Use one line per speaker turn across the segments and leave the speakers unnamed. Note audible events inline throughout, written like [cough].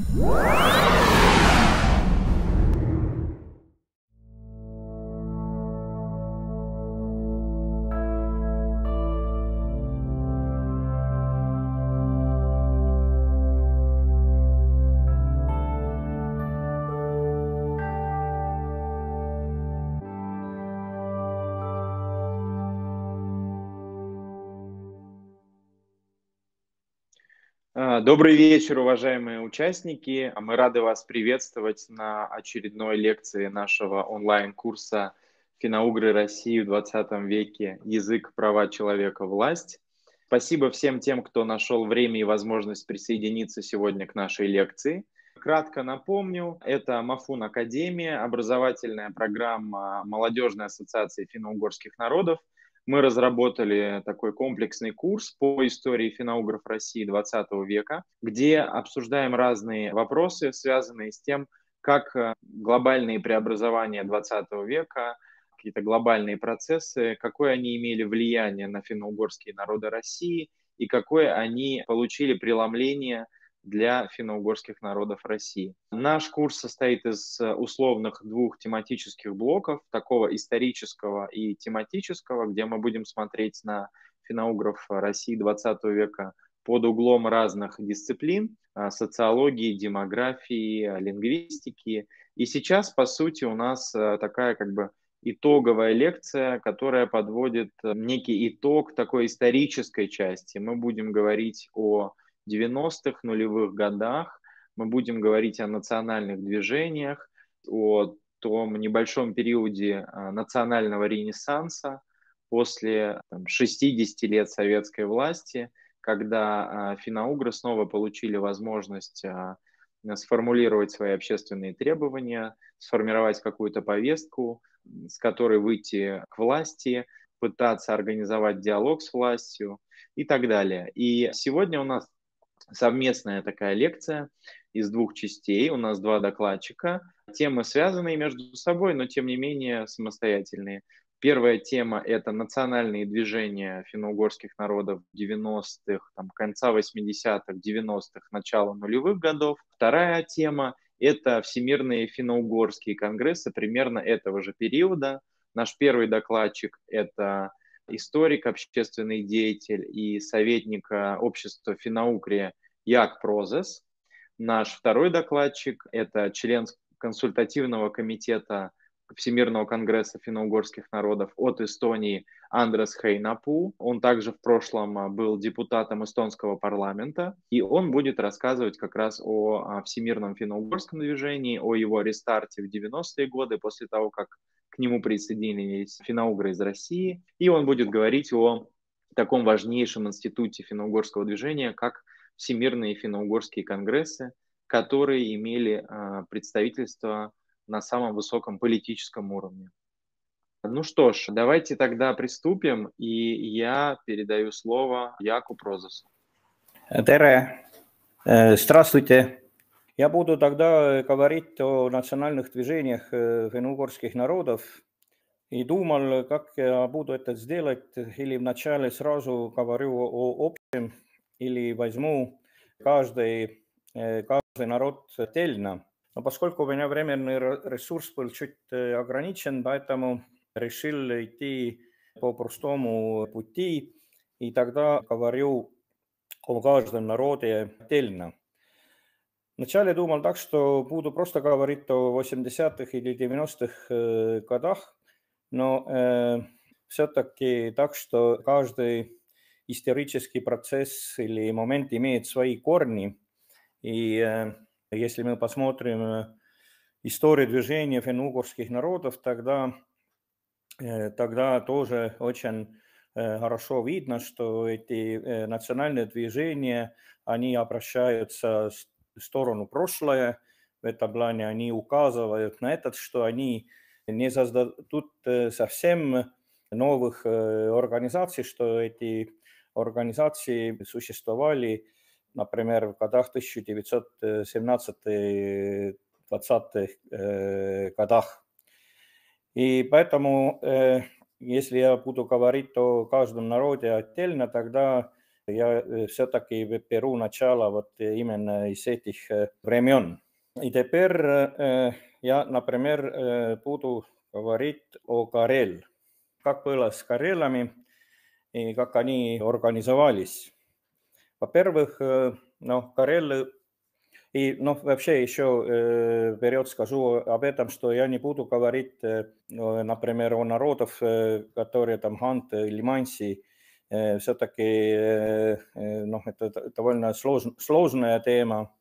А, добрый вечер, уважаемые участники. Мы рады вас приветствовать на очередной лекции нашего онлайн-курса «Финоугры России в 20 веке. Язык, права человека, власть». Спасибо всем тем, кто нашел время и возможность присоединиться сегодня к нашей лекции. Кратко напомню, это Мафун Академия, образовательная программа Молодежной ассоциации финно-угорских народов – мы разработали такой комплексный курс по истории финоугров России 20 века, где обсуждаем разные вопросы, связанные с тем, как э, глобальные преобразования 20 века, какие-то глобальные процессы, какое они имели влияние на финно-угорские народы России и какое они получили преломление – для финно-угорских народов России. Наш курс состоит из э, условных двух тематических блоков, такого исторического и тематического, где мы будем смотреть на финно-угров России 20 века под углом разных дисциплин э, социологии, демографии, лингвистики. И сейчас, по сути, у нас э, такая как бы итоговая лекция, которая подводит некий итог такой исторической части. Мы будем говорить о 90-х, нулевых годах. Мы будем говорить о национальных движениях, о том небольшом периоде а, национального ренессанса после там, 60 лет советской власти, когда а, финно-угры снова получили возможность а, сформулировать свои общественные требования, сформировать какую-то повестку, с которой выйти к власти, пытаться организовать диалог с властью и так далее. И сегодня у нас совместная такая лекция из двух частей. У нас два докладчика. Темы связанные между собой, но тем не менее самостоятельные. Первая тема – это национальные движения финно-угорских народов 90-х, там, конца 80-х, 90-х, начала нулевых годов. Вторая тема – это всемирные финно-угорские конгрессы примерно этого же периода. Наш первый докладчик – это историк, общественный деятель и советник общества Финаукрия Як Прозес. Наш второй докладчик – это член консультативного комитета Всемирного конгресса финно-угорских народов от Эстонии Андрес Хейнапу. Он также в прошлом был депутатом эстонского парламента, и он будет рассказывать как раз о Всемирном финно-угорском движении, о его рестарте в 90-е годы, после того, как к нему присоединились финно-угры из России, и он будет говорить о таком важнейшем институте финно-угорского движения, как Всемирные финно-угорские конгрессы, которые имели а, представительство на самом высоком политическом уровне. Ну что ж, давайте тогда приступим, и я передаю слово Яку Прозасу.
Tere! Э, здравствуйте! Я буду тогда говорить о национальных движениях э, финно-угорских народов. И думал, как я буду это сделать, или вначале сразу говорю о общем, или возьму каждый, э, каждый народ отдельно. Но поскольку у меня временный ресурс был чуть э, ограничен, поэтому решил идти по простому пути, и тогда говорю о каждом народе отдельно. Вначале думал так, что буду просто говорить о 80-х или 90-х э, годах, но э, все-таки так, что каждый исторический процесс или момент имеет свои корни. И э, если мы посмотрим э, историю движения финно-угорских народов, тогда, э, тогда тоже очень э, хорошо видно, что эти э, национальные движения, они обращаются в сторону прошлое. В этом плане они указывают на это, что они не создадут э, совсем новых э, организаций, что эти организации существовали, например, в годах 1917-20 э, годах. И поэтому, если я буду говорить о каждом народе отдельно, тогда я все-таки беру начало вот именно из этих времен. И теперь я, например, буду говорить о Карел. Как было с Карелами и как они организовались. Во-первых, ну, Карелы и, ну, вообще еще э, вперед скажу об этом, что я не буду говорить, э, например, о народах, э, которые там Хант или Манси, э, все-таки, э, ну, это довольно слож, сложная тема,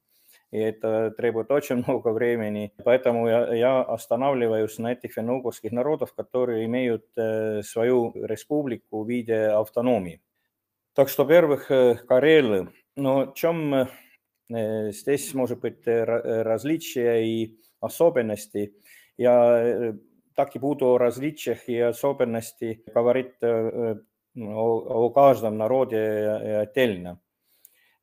и это требует очень [laughs] много времени. Поэтому я, останавливаюсь на этих финно-угорских народах, которые имеют э, свою республику в виде автономии. Так что, во-первых, э, Карелы. Но чем Здесь может быть различия и особенности. Я так и буду о различиях и особенностях говорить о, о каждом народе отдельно.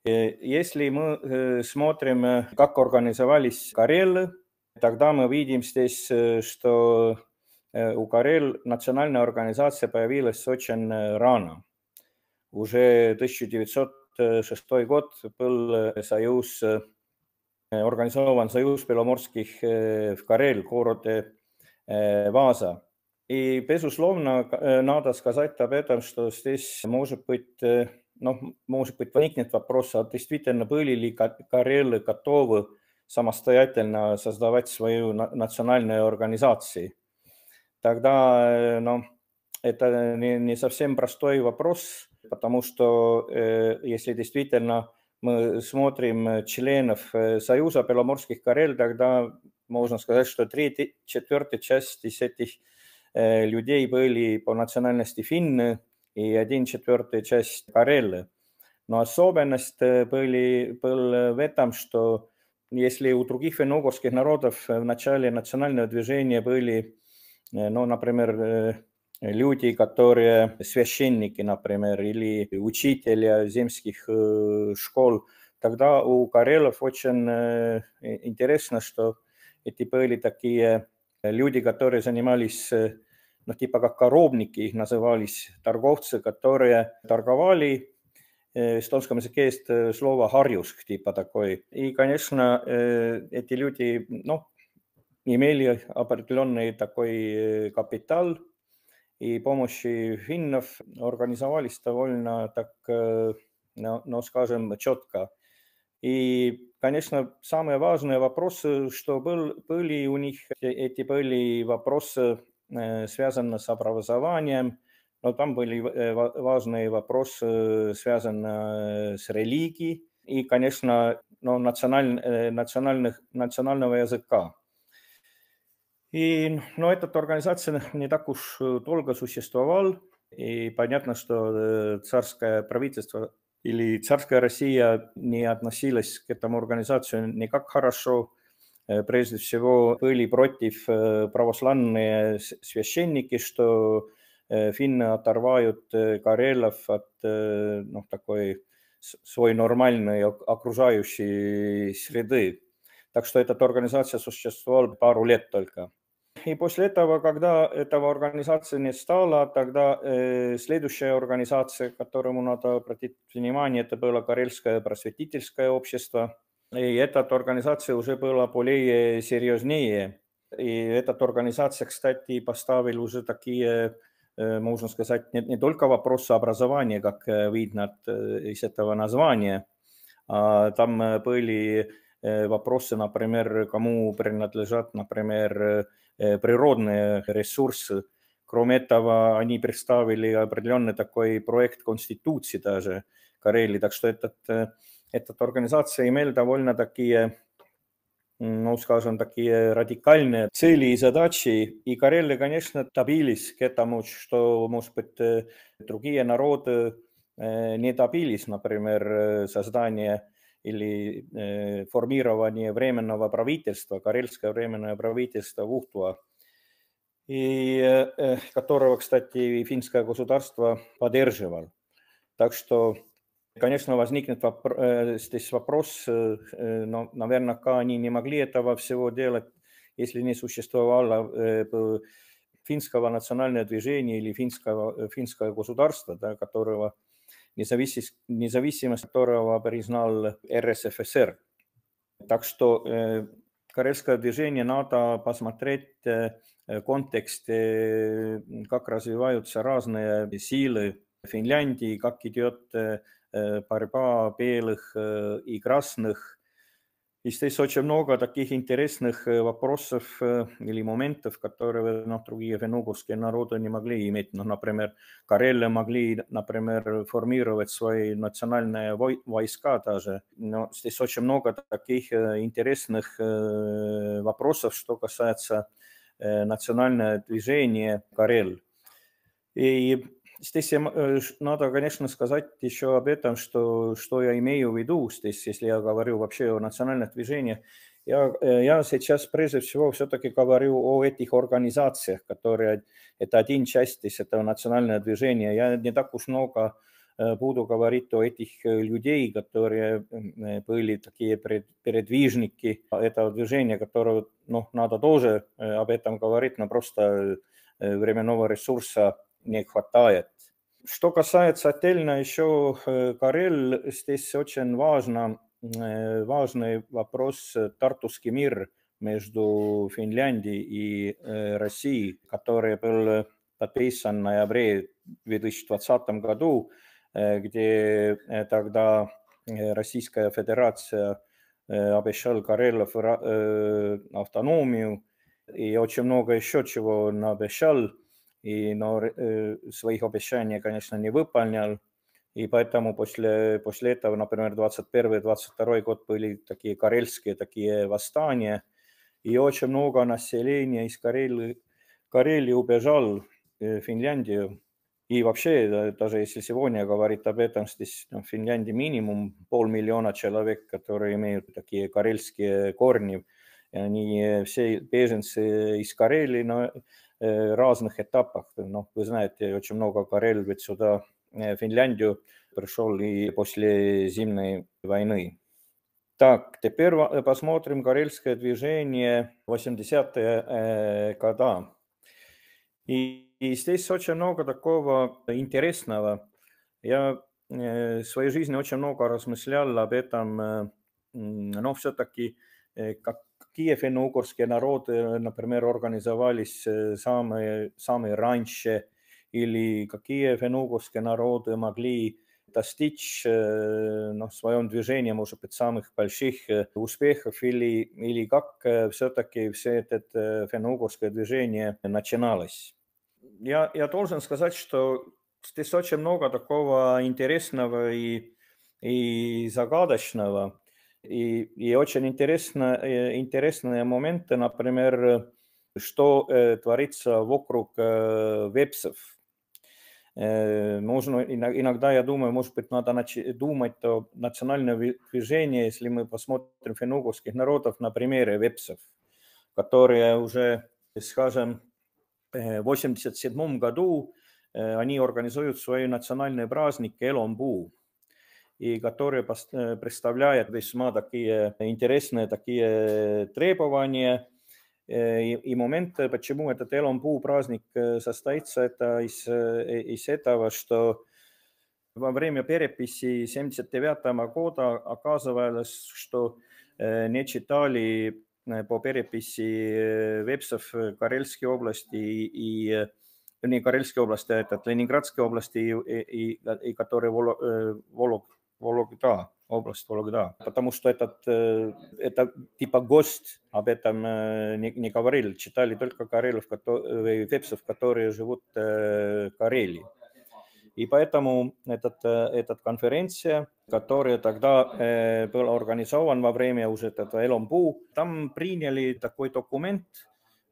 Если мы смотрим, как организовались Карелы, тогда мы видим здесь, что у Карел национальная организация появилась очень рано. Уже 1900 шестой год был союз, организован союз Беломорских в Карел, городе Ваза. И, безусловно, надо сказать об этом, что здесь может быть, ну, может быть, возникнет вопрос, а действительно были ли Карелы готовы самостоятельно создавать свою национальную организацию. Тогда, ну, это не, не совсем простой вопрос, потому что э, если действительно мы смотрим членов э, Союза Беломорских Карел, тогда можно сказать, что третья, четвертая часть из этих э, людей были по национальности финны и один четвертая часть Карелы. Но особенность были, был в этом, что если у других финно народов в начале национального движения были, ну, например, люди, которые священники, например, или учителя земских э, школ, тогда у Карелов очень э, интересно, что эти были такие люди, которые занимались, э, ну, типа как коробники, их назывались, торговцы, которые торговали, эстонском языке есть слово «харюск», типа такой. И, конечно, эти люди, ну, имели определенный такой капитал, и помощи финнов организовались довольно так, ну, скажем, четко. И, конечно, самые важные вопросы, что был, были у них, эти были вопросы, связанные с образованием, но там были важные вопросы, связанные с религией и, конечно, ну, националь, национальных, национального языка. И, но эта организация [laughs] не так уж долго существовала, и понятно, что царское правительство или царская Россия не относилась к этому организации никак хорошо. Прежде всего были против православные священники, что финны оторвают карелов от ну, такой свой нормальной окружающей среды. Так что эта организация существовала пару лет только. И после этого, когда этого организации не стало, тогда э, следующая организация, которому надо обратить внимание, это было Карельское просветительское общество. И эта организация уже была более серьезнее. И эта организация, кстати, поставила уже такие, э, можно сказать, не, не только вопросы образования, как э, видно э, из этого названия, а там были вопросы, например, кому принадлежат, например, Э, природные ресурсы. Кроме этого, они представили определенный такой проект Конституции даже Карелии, так что этот, э, эта организация имела довольно такие ну, скажем, такие радикальные цели и задачи. И Карелия, конечно, добились к этому, что, может быть, э, другие народы не добились, например, создания или э, формирование временного правительства, карельское временное правительство Вухтуа, и э, которого, кстати, финское государство поддерживало. Так что, конечно, возникнет вопрос, э, здесь вопрос, но, наверное, они не могли этого всего делать, если не существовало финского национального движения или финского, финского государства, да, которого независимость которого признал РСФСР. Так что Карельское движение надо посмотреть контекст, как развиваются разные силы Финляндии, как идет борьба белых и красных И здесь очень много таких интересных э, вопросов э, или моментов, которые ну, другие венугурские народы не могли иметь. Ну, например, Карелы могли, например, формировать свои национальные войска даже. Но здесь очень много таких э, интересных вопросов, что касается национального движения Карел. И Здесь э, надо, конечно, сказать еще об этом, что, что я имею в виду здесь, если я говорю вообще о национальных движениях. Я, э, я сейчас прежде всего все-таки говорю о этих организациях, которые, это один часть из этого национального движения. Я не так уж много э, буду говорить о этих людей, которые были такие передвижники этого движения, которые, ну, надо тоже об этом говорить, но просто временного ресурса не хватает. Что касается отдельно еще э, Карел, здесь очень важно, э, важный вопрос Тартуский мир между Финляндией и э, Россией, который был подписан в ноябре 2020 году, где тогда Российская Федерация обещала Карелов автономию и очень много еще чего он обещал и, но э, своих обещаний, конечно, не выполнял. И поэтому после, после этого, например, 21-22 год были такие карельские такие восстания, и очень много населения из Карелии, Карелии убежал в Финляндию. И вообще, даже если сегодня говорить об этом, здесь в Финляндии минимум полмиллиона человек, которые имеют такие карельские корни. Они все беженцы из Карелии, но разных этапах. Ну, вы знаете, очень много Карел ведь сюда, в Финляндию, пришел и после зимней войны. Так, теперь посмотрим карельское движение 80-е года. И, и здесь очень много такого интересного. Я в своей жизни очень много размышлял об этом, но все-таки как какие финно-угорские народы, например, организовались самые, самые раньше, или какие финно-угорские народы могли достичь ну, в своем движении, может быть, самых больших успехов, или, или как все-таки все это финно-угорское движение начиналось. Я, я должен сказать, что здесь очень много такого интересного и, и загадочного. И, и очень интересно, э, интересные моменты, например, что э, творится вокруг э, вепсов. Э, можно, иногда я думаю, может быть, надо нач- думать о национальном движении, если мы посмотрим финугурских народов на примере вепсов, которые уже, скажем, в 1987 году они организуют свой национальный праздник Эломбу и который представляет весьма такие интересные такие требования. И, и момент, почему этот Эломпу праздник состоится, это из, из этого, что во время переписи 79 года оказывалось, что не читали по переписи вебсов Карельской области и, и не Карельской области, а этот Ленинградской области, и, и, и который Волог, Вологда, область Вологда, потому что этот, э, это типа гость об этом э, не, не говорил, читали только карелов, которые, вепсов, которые живут в Карелии. И поэтому этот, э, этот конференция, которая тогда э, была организована во время уже этого Эломпу, там приняли такой документ,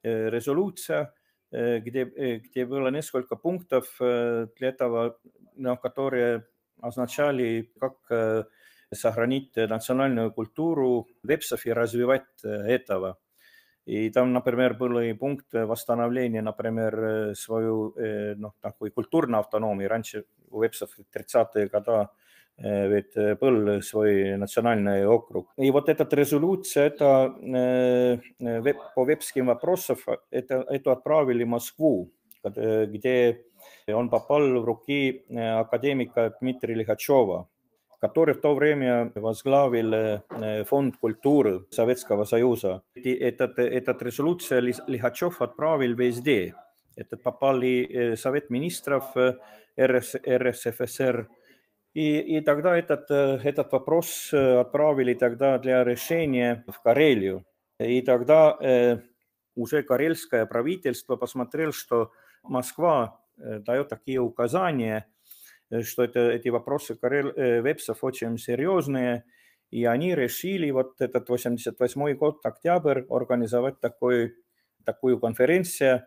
э, резолюция, э, где, э, где было несколько пунктов э, для этого, ну, которые означали, как э, сохранить национальную культуру вепсов и развивать э, этого. И там, например, был и пункт восстановления, например, э, свою ну, такой культурной автономии. Раньше у вепсов 30-е годы ведь был свой национальный округ. И вот эта резолюция, это по вепским вопросам, это, это отправили в Москву, где он попал в руки академика Дмитрия Лихачева, который в то время возглавил фонд культуры Советского Союза. Этот, этот резолюция Лихачев отправил везде. Этот попал и Совет министров РС, РСФСР, и, и тогда этот, э, этот вопрос э, отправили тогда для решения в Карелию. И тогда э, уже карельское правительство посмотрел, что Москва дает такие указания, что это, эти вопросы Карел, вепсов очень серьезные, и они решили вот этот 88 год, октябрь, организовать такой, такую конференцию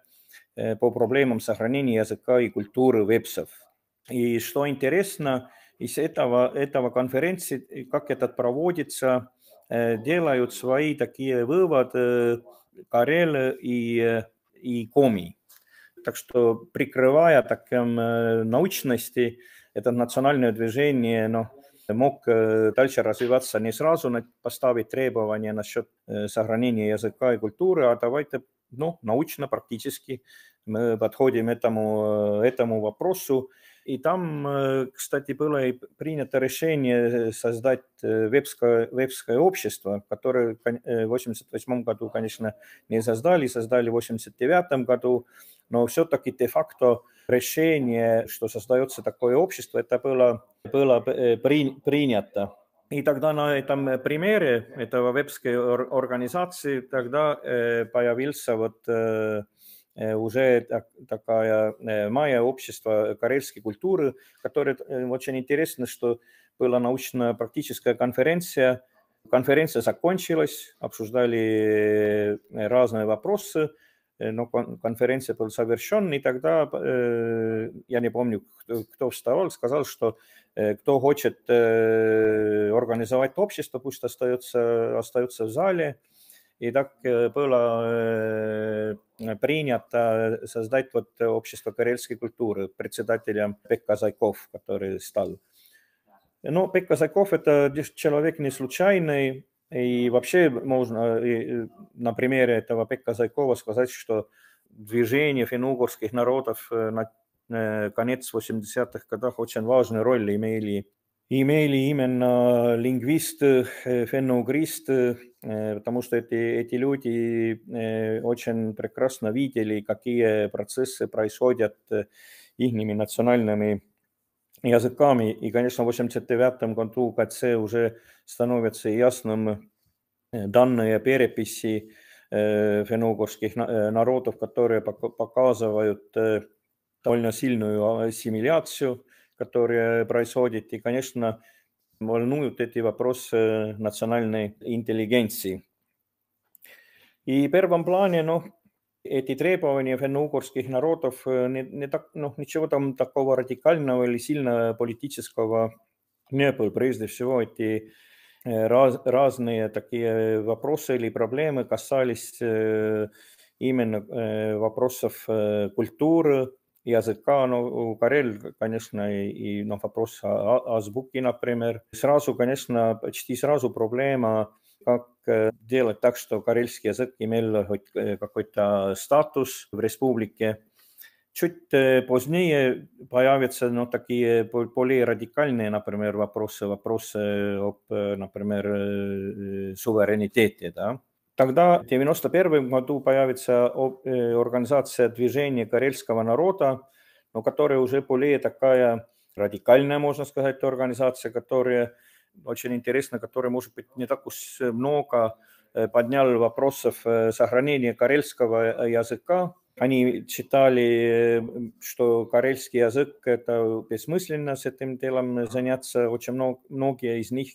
по проблемам сохранения языка и культуры вепсов. И что интересно, из этого, этого конференции, как этот проводится, э, делают свои такие выводы Карел и, и Коми. Так что прикрывая таким э, научности, это национальное движение ну, мог э, дальше развиваться не сразу, поставить требования насчет сохранения языка и культуры, а давайте ну, научно, практически мы подходим этому, этому вопросу. И там, э, кстати, было принято решение создать э, вебское, вебское общество, которое в 1988 году, конечно, не создали, создали в 1989 году, но все-таки де-факто решение, что создается такое общество, это было, было э, при, принято. И тогда на этом примере этого вебской организации тогда появился вот Э, уже так, такая э, майя общество карельской культуры, которое э, очень интересно, что была научно-практическая конференция. Конференция закончилась, обсуждали разные вопросы, но конференция была совершена, и тогда, я не помню, кто, кто вставал, сказал, что кто хочет организовать общество, пусть остается, остается в зале, и так было принято создать вот общество карельской культуры председателем Пекка Зайков, который стал. Ну, Пекка Зайков – это человек не случайный, и вообще можно на примере этого Пекка Зайкова сказать, что движение финно-угорских народов на конец 80-х годах очень важную роль имели имели именно лингвисты, фенноугристы, потому что эти, эти люди очень прекрасно видели, какие процессы происходят их национальными языками. И, конечно, в 1989 году КЦ уже становится ясным данные переписи фенноугорских народов, которые показывают довольно сильную ассимиляцию – которые происходят. И, конечно, волнуют эти вопросы национальной интеллигенции. И в первом плане, ну, эти требования финно-угорских народов, не, не так, ну, ничего там такого радикального или сильно политического не было. Прежде всего, эти раз, разные такие вопросы или проблемы касались именно вопросов культуры, языка, ну, Карель, конечно, и, и ну, вопрос азбуки, например. Сразу, конечно, почти сразу проблема, как э, делать так, что карельский язык имел хоть э, какой-то статус в республике. Чуть э, позднее появятся ну, такие более радикальные, например, вопросы, вопросы об, например, суверенитете, да, Тогда в 1991 году появится э, организация движения карельского народа, но которая уже более такая радикальная, можно сказать, организация, которая очень интересна, которая, может быть, не так уж много э, поднял вопросов э, сохранения карельского языка. Они считали, что карельский язык – это бессмысленно с этим делом заняться. Очень много, многие из них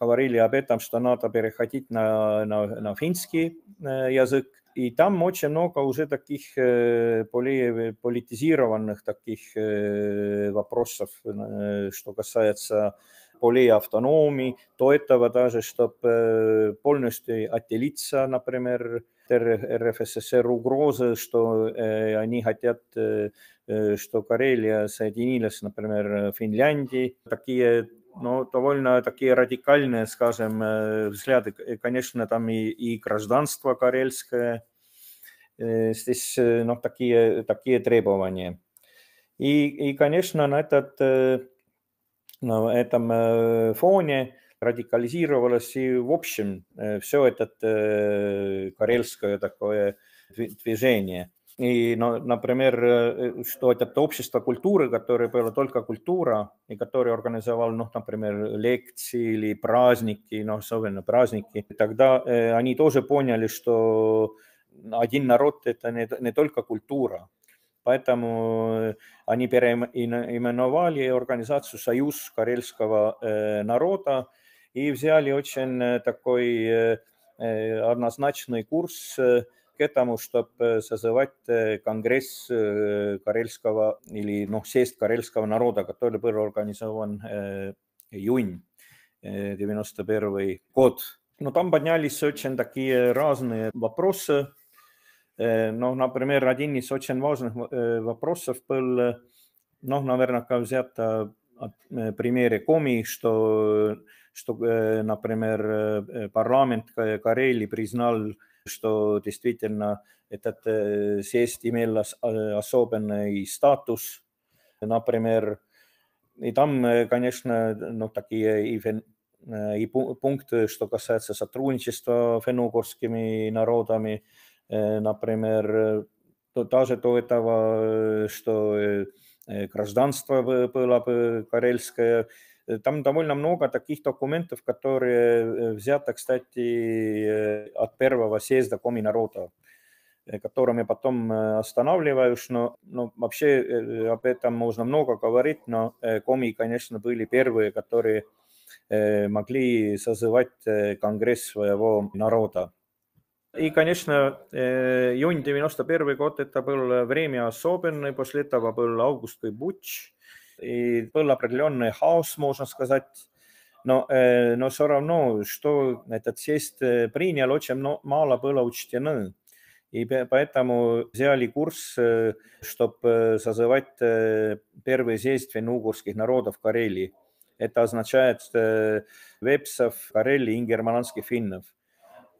говорили об этом, что надо переходить на, на, на финский э, язык. И там очень много уже таких более политизированных таких вопросов, что касается более автономии, до этого даже, чтобы полностью отделиться, например, РФССР угрозы, что они хотят, что Карелия соединилась, например, Финляндии. Такие ну, довольно такие радикальные, скажем, взгляды. Конечно, там и, и гражданство карельское, здесь ну, такие, такие требования. И, и конечно, на этот, этом фоне радикализировалось и в общем все это карельское такое движение. И, например, э, что это общество культуры, которое было только культура, и которое организовало, ну, например, лекции или праздники, ну, особенно праздники, тогда э, они тоже поняли, что один народ – это не только культура. Поэтому э, они переименовали организацию «Союз карельского э, народа» и взяли очень такой э, однозначный курс к этому, чтобы созывать конгресс карельского или ну, съезд карельского народа, который был организован июнь 91 год. Но там поднялись очень такие разные вопросы. Ну, например, один из очень важных вопросов был, ну, наверное, как взять примере Коми, что, что, например, парламент Карелии признал что действительно этот съезд имел особенный статус. Например, и там, конечно, ну, такие и пункты, что касается сотрудничества фенугорскими народами, например, даже до этого, что гражданство было бы карельское, Э, там довольно много таких документов, которые э, взяты, кстати, э, от первого съезда Коми народа, которыми потом останавливаюсь, но, но вообще об этом можно много говорить, но Коми, конечно, были первые, которые могли созывать конгресс своего народа. И, конечно, июнь 91 год это было время особенное, после этого был августовый буч, и был определенный хаос, можно сказать. Но, но все равно, что этот съезд принял, очень мало было учтено. И поэтому взяли курс, чтобы созывать первый съезд финно-угорских народов Карелии. Это означает вепсов Карелии, ингерманских финнов.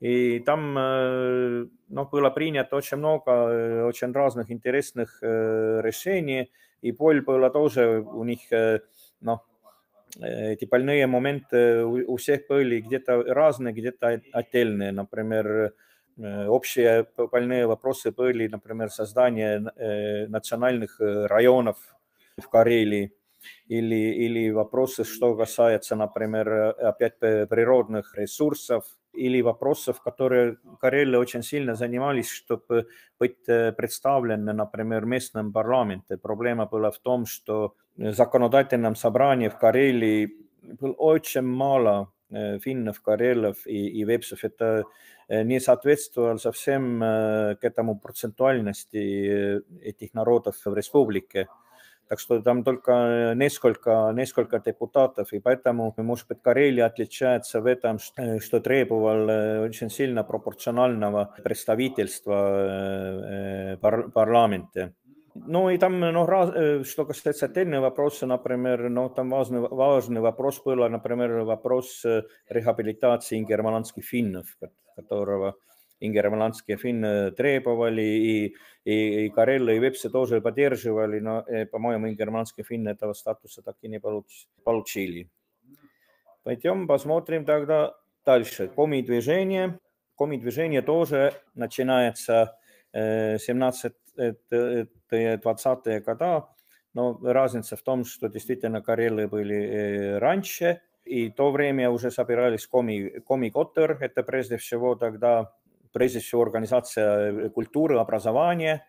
И там ну, было принято очень много очень разных интересных решений – и боль была тоже у них, noh, эти больные моменты у всех были где-то разные, где-то отдельные. Например, общие больные вопросы были, например, создание национальных районов в Карелии или, или вопросы, что касается, например, опять природных ресурсов, или вопросов, которые Карелия очень сильно занимались, чтобы быть представлены, например, в местном парламенте. Проблема была в том, что в законодательном собрании в Карелии было очень мало финнов, карелов и, и вепсов. Это не соответствовало совсем к этому процентуальности этих народов в республике. Так что там только несколько, несколько депутатов, и поэтому, может быть, Карелия отличается в этом, что, что требовал очень сильно пропорционального представительства пар, парламенте. Ну и там, ну, раз, что касается отдельных вопросов, например, ну, там важный, важный вопрос был, например, вопрос реабилитации германских финнов, которого ингерманские финны требовали, и, Карелла и Вепсе тоже поддерживали, но, по-моему, ингерманские финны этого статуса так и не получили. Пойдем посмотрим тогда дальше. Коми-движение. Коми-движение тоже начинается 17-20-е года, но разница в том, что действительно Карелы были раньше, и в то время уже собирались коми, коми-коттер, это прежде всего тогда прежде всего организация культуры, образования.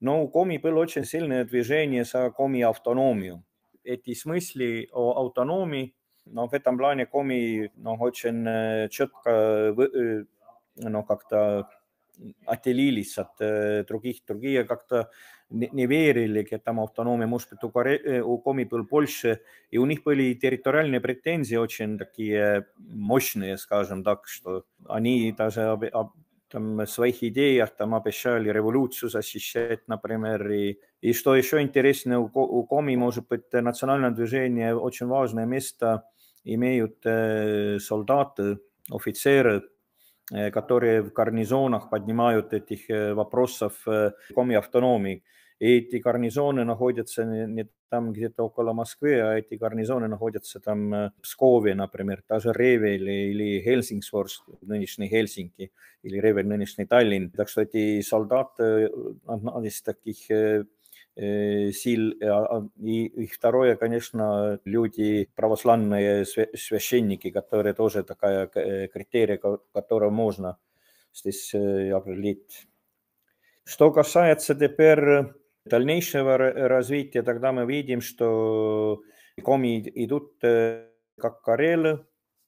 Но у Коми было очень сильное движение за Коми автономию. Эти смыслы о автономии, но в этом плане Коми ну, очень четко ну, как-то отделились от других, другие как-то не верили к этому автономии, может быть, у Коми был больше, и у них были территориальные претензии очень такие мощные, скажем так, что они даже там, в своих идеях там обещали революцию защищать, например. И, и что еще интересно, у, у Коми, может быть, национальное движение очень важное место имеют э, солдаты, офицеры, э, которые в гарнизонах поднимают этих э, вопросов э, Коми автономии. эти гарнизоны находятся не там где-то около Москвы, а эти гарнизоны находятся там в Пскове, например, даже Ревеле или Хельсингфорс, нынешний Хельсинки, или Ревель, нынешний Таллин. Так что эти солдаты, одна из таких сил. И, и второе, конечно, люди, православные священники, которые тоже такая критерия, которую можно здесь определить. Что касается теперь дальнейшего развития, тогда мы видим, что коми идут как Карелы,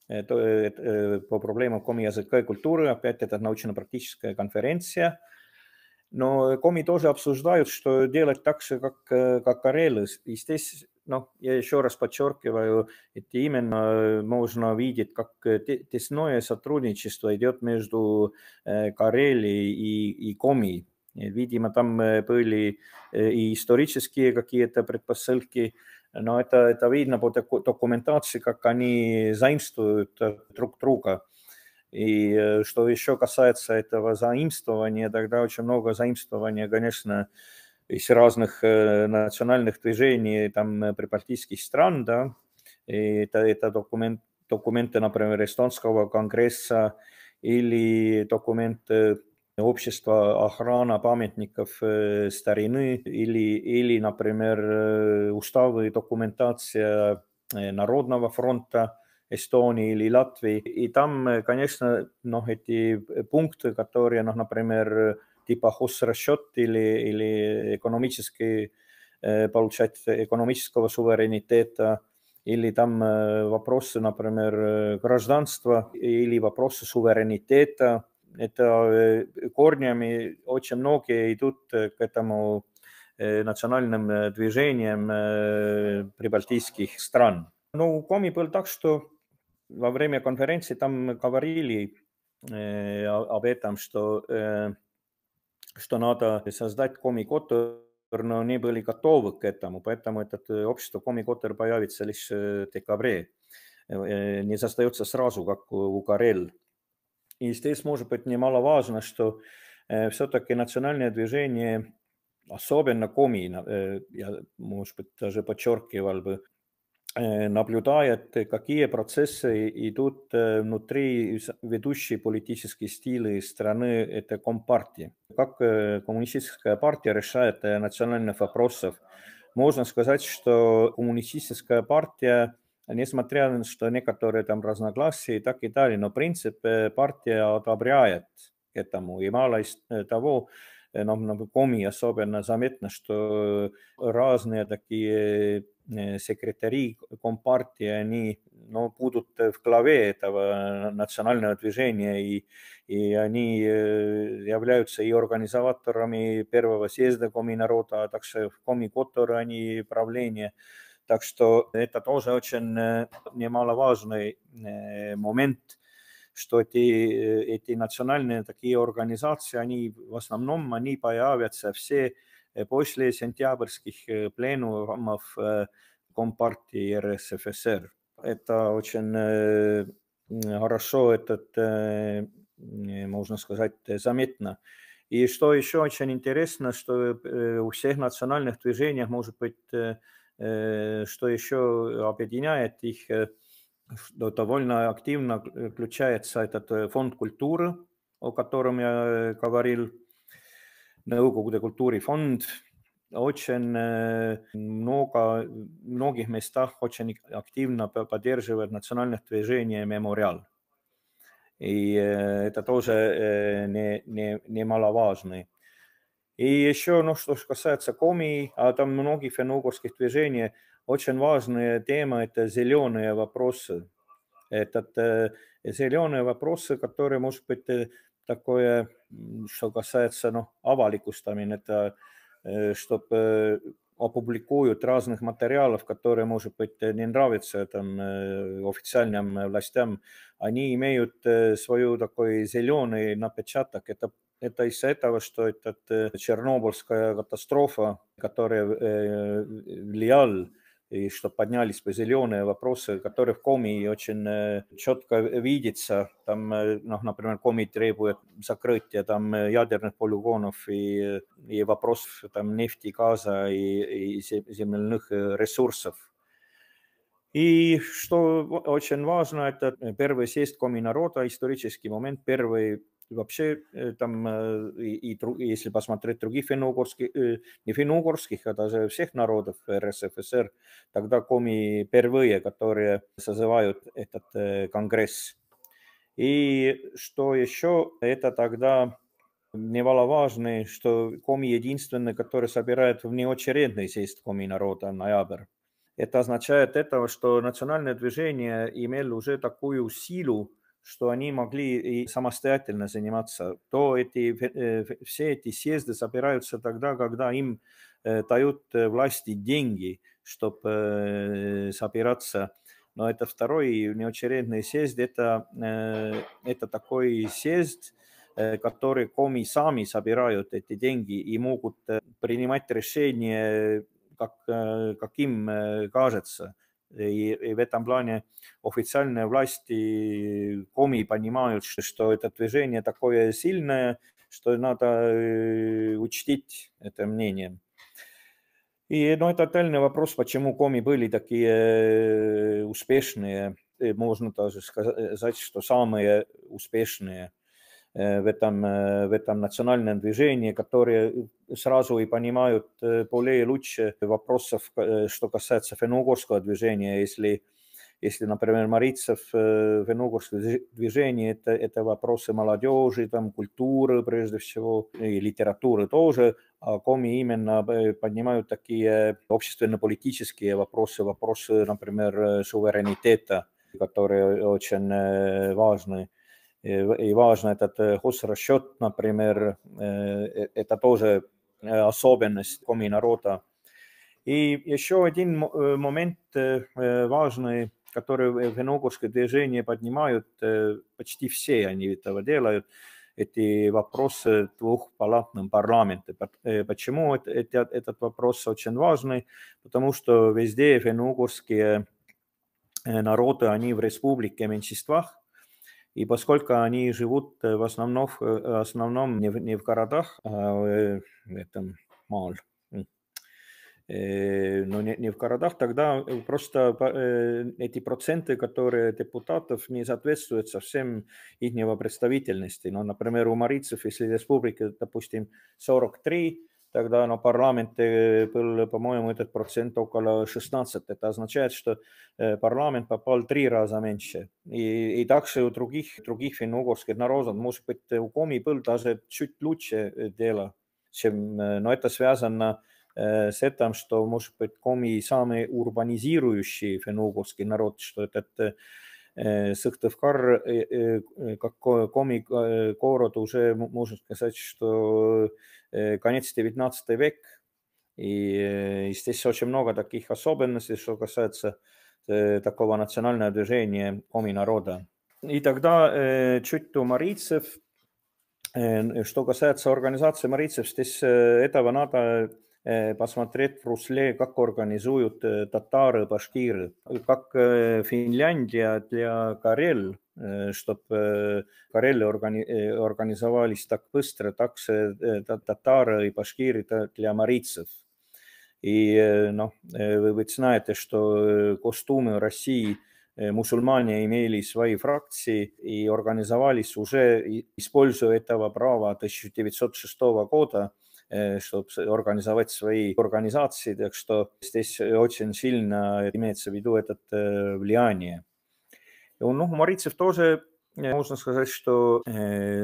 по проблемам коми языка и культуры. Опять это научно-практическая конференция. Но коми тоже обсуждают, что делать так же, как, как Карелы. И здесь, ну, я еще раз подчеркиваю, это именно можно видеть, как тесное сотрудничество идет между Карелией и, и Коми. Видимо, там были и исторические какие-то предпосылки, но это, это видно по документации, как они заимствуют друг друга. И что еще касается этого заимствования, тогда очень много заимствования, конечно, из разных национальных движений, там, прибалтийских стран, да, и это, это документ, документы, например, эстонского конгресса или документы общества охрана памятников старины или, или, например, уставы, документация Народного фронта Эстонии или Латвии. И там, конечно, ну, эти пункты, которые, ну, например, типа хозрасчет или, или экономический, получать экономического суверенитета, или там вопросы, например, гражданства, или вопросы суверенитета, это корнями очень многие идут к этому национальным движениям прибалтийских стран. Ну, Коми был так, что во время конференции там говорили э, об этом, что, э, что надо создать комикотер, но не были готовы к этому, поэтому этот общество комикотер появится лишь в декабре. Э, не создается сразу, как у Карел. И здесь может быть немаловажно, что э, все-таки национальное движение, особенно Коми, э, я, может быть, даже подчеркивал бы, Э, наблюдает, какие процессы идут внутри ведущей политической стили страны, это Компартии. Как коммунистическая партия решает национальных вопросов. Можно сказать, что коммунистическая партия, несмотря на что некоторые там разногласия и так и далее, но принцип партия одобряет этому. И мало из того, noh, nagu Коми особенно заметно, что разные такие секретари Компартии, они ну, будут в главе этого национального движения, и, и они являются и организаторами первого съезда Коми народа, а также в Коми они правление. Так что это тоже очень немаловажный момент, что эти, эти национальные такие организации, они в основном они появятся все после сентябрьских пленумов Компартии РСФСР. Это очень хорошо, этот, можно сказать, заметно. И что еще очень интересно, что у всех национальных движений, может быть, что еще объединяет их, что довольно активно включается этот фонд культуры, о котором я говорил, Nõukogude kultuurifond очень много, в многих местах очень активно поддерживает национальное движение «Мемориал». И это тоже не, не, немаловажно. И еще, ну, что касается коми, а там многих фенугорских движений, очень важная тема – это зеленые вопросы. Этот зеленые вопросы, которые, может быть, такое, что касается ну, аваликустамine, это чтобы опубликуют разных материалов, которые, может быть, не нравятся там, официальным властям, они имеют свою такой зеленый напечаток. Это, это из-за этого, что этот Чернобыльская катастрофа, которая влияла и что поднялись позеленые вопросы, которые в Коми очень э, четко видится. Там, э, ну, например, Коми требует закрытия там ядерных полигонов и, и вопросов там нефти, газа и, и земляных ресурсов. И что очень важно, это первый съезд Коми народа, исторический момент, первый вообще э, там, э, и, и, если посмотреть других финно-угорских, э, не финно-угорских, а даже всех народов РСФСР, тогда коми впервые, которые созывают этот конгресс. И что еще, это тогда немаловажно, что коми единственный, который собирает внеочередный съезд коми народа ноябрь. Это означает этого, что национальное движение имело уже такую силу, что они могли и самостоятельно заниматься, то эти, э, все эти съезды собираются тогда, когда им э, дают э, власти деньги, чтобы собираться. Но это второй неочередный съезд, это, это такой съезд, который коми сами собирают эти деньги и могут принимать решения, как, как им кажется и, и в этом плане официальные власти Коми понимают, что это движение такое сильное, что надо э, учтить это мнение. И ну, это отдельный вопрос, почему Коми были такие э, успешные. Можно даже сказать, что самые успешные Э, в этом, э, в этом национальном движении, которые сразу и понимают э, более лучше вопросов, что касается финно движения, если если, например, Марицев, финно движение, это, это вопросы молодежи, там, культуры прежде всего, и литературы тоже, а коми именно поднимают такие общественно-политические вопросы, вопросы, например, суверенитета, которые очень важны. И важно этот хозрасчет, например, это тоже особенность коми народа. И еще один момент важный, который в Веногорское движение поднимают, почти все они этого делают, эти вопросы двухпалатном парламенте. Почему это, этот вопрос очень важный? Потому что везде финно народы, они в республике меньшинствах, и поскольку они живут э, в основном, в э, основном не, в, не в городах, а в этом мал, ну, не, не в городах, тогда просто эти проценты, которые депутатов не соответствуют совсем их представительности. Ну, например, у марийцев, если республика, допустим, 43, тогда на парламенте был, по-моему, этот процент около 16. Это означает, что парламент попал три раза меньше. И, и также у других, других финно-угорских народов, может быть, у Коми был даже чуть лучше дело, чем, но это связано с этим, что, может быть, Коми самый урбанизирующий финно-угорский народ, что этот Сыктывкар, как Коми город уже, можно сказать, что Э, конец 19 век. И здесь очень много таких особенностей, что касается э, такого национального движения коми народа. И тогда э, чуть у марийцев, что касается организации марийцев, здесь этого надо посмотреть в русле, как организуют татары, башкиры, как Финляндия для Карел чтобы Карелы органи- организовались так быстро, так же татары и башкиры для марийцев. И ну, вы ведь знаете, что костюмы России мусульмане имели свои фракции и организовались уже, используя этого права 1906 года, чтобы организовать свои организации, так что здесь очень сильно имеется в виду это влияние. Ну, Марицев тоже, можно сказать, что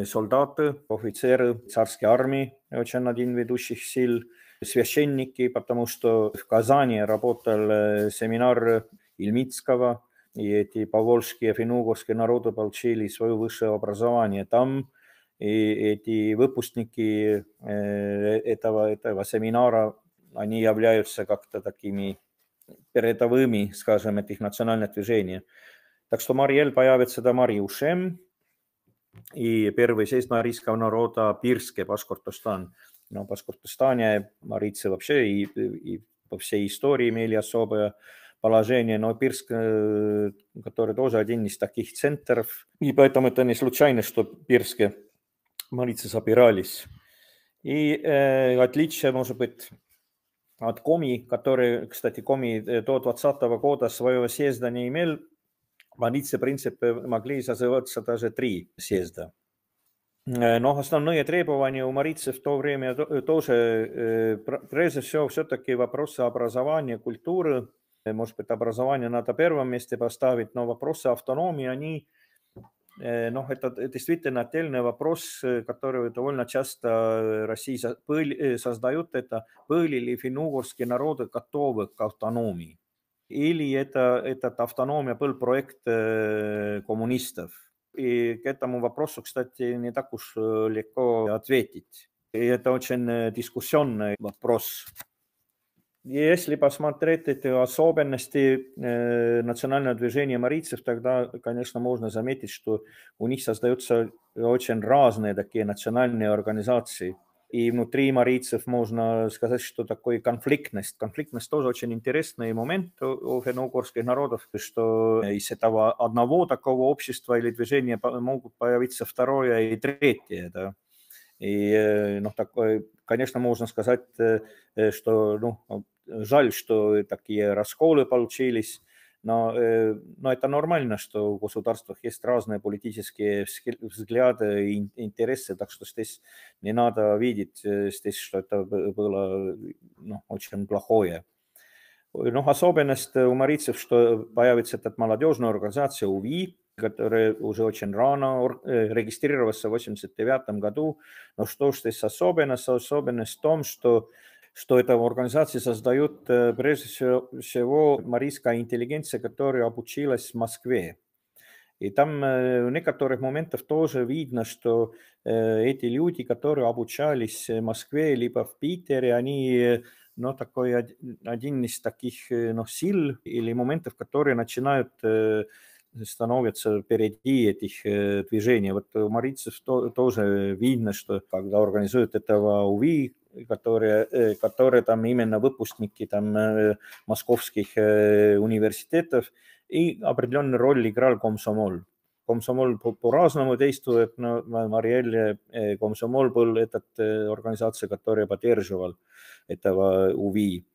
солдаты, офицеры царской армии очень один ведущих сил, священники, потому что в Казани работал семинар Ильмицкого, и эти поволжские финно-угорские народы получили свое высшее образование там, и эти выпускники этого, этого семинара, они являются как-то такими передовыми, скажем, этих национальных движений. Так что Мариэль появится до Мариушем, и первый съезд марийского народа Пирске, Башкортостан. Но в Башкортостане вообще и, и по всей истории имели особое положение, но Пирск, который тоже один из таких центров, и поэтому это не случайно, что Пирске молиться собирались. И э, отличие, может быть, от Коми, который, кстати, Коми до 20 года своего съезда не имел, в принципе, могли созываться даже три съезда. Но основные требования у Марицы в то время тоже, прежде всего, все-таки вопросы образования, культуры. Может быть, образование надо первом месте поставить, но вопросы автономии, они noh, это действительно отдельный вопрос, который довольно часто России создают, это были ли финно-угорские народы готовы к автономии? Или это, этот автономия был проект коммунистов? И к этому вопросу, кстати, не так уж легко ответить. И это очень дискуссионный вопрос. Если посмотреть эти особенности э, национального движения марийцев, тогда, конечно, можно заметить, что у них создаются очень разные такие национальные организации. И внутри марийцев можно сказать, что такой конфликтность. Конфликтность тоже очень интересный момент у финно-угорских народов, что из этого одного такого общества или движения могут появиться второе и третье. Да? И, ну, такой, конечно, можно сказать, что ну, жаль, что такие расколы получились, но, но это нормально, что в государствах есть разные политические взгляды и интересы, так что здесь не надо видеть здесь, что это было ну, очень плохое. Ну, особенность у марийцев, что появится эта молодежная организация УВИ, которая уже очень рано регистрировалась в 1989 году. Но что ж здесь особенность? Особенность в том, что что эта организация создает прежде всего марийская интеллигенция, которая обучилась в Москве. И там в некоторых моментах тоже видно, что эти люди, которые обучались в Москве либо в Питере, они ну, такой один из таких ну, сил или моментов, которые начинают становятся впереди этих движений. Вот у марийцев тоже видно, что когда организуют этого УВИ, которые, которые там именно выпускники там московских университетов, и определенную роль играл комсомол. Комсомол по-разному действует, но Мариэле комсомол был этот организация, которая поддерживал этого УВИ.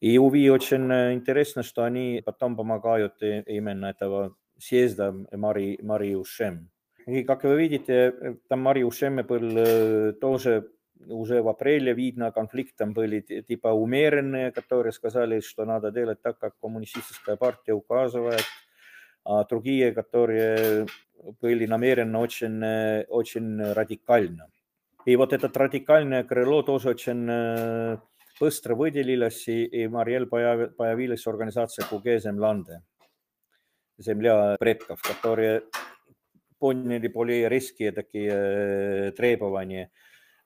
И УВИ очень интересно, что они потом помогают именно этого съезда Мари, Мариушем. И как вы видите, там Мариушеме был тоже уже в апреле видно, конфликты там были типа умеренные, которые сказали, что надо делать так, как коммунистическая партия указывает, а другие, которые были намерены очень, очень радикально. И вот это радикальное крыло тоже очень быстро выделилось, и, и Мариэль появилась организация Кугезем Ланде земля предков, которые поняли более резкие такие требования.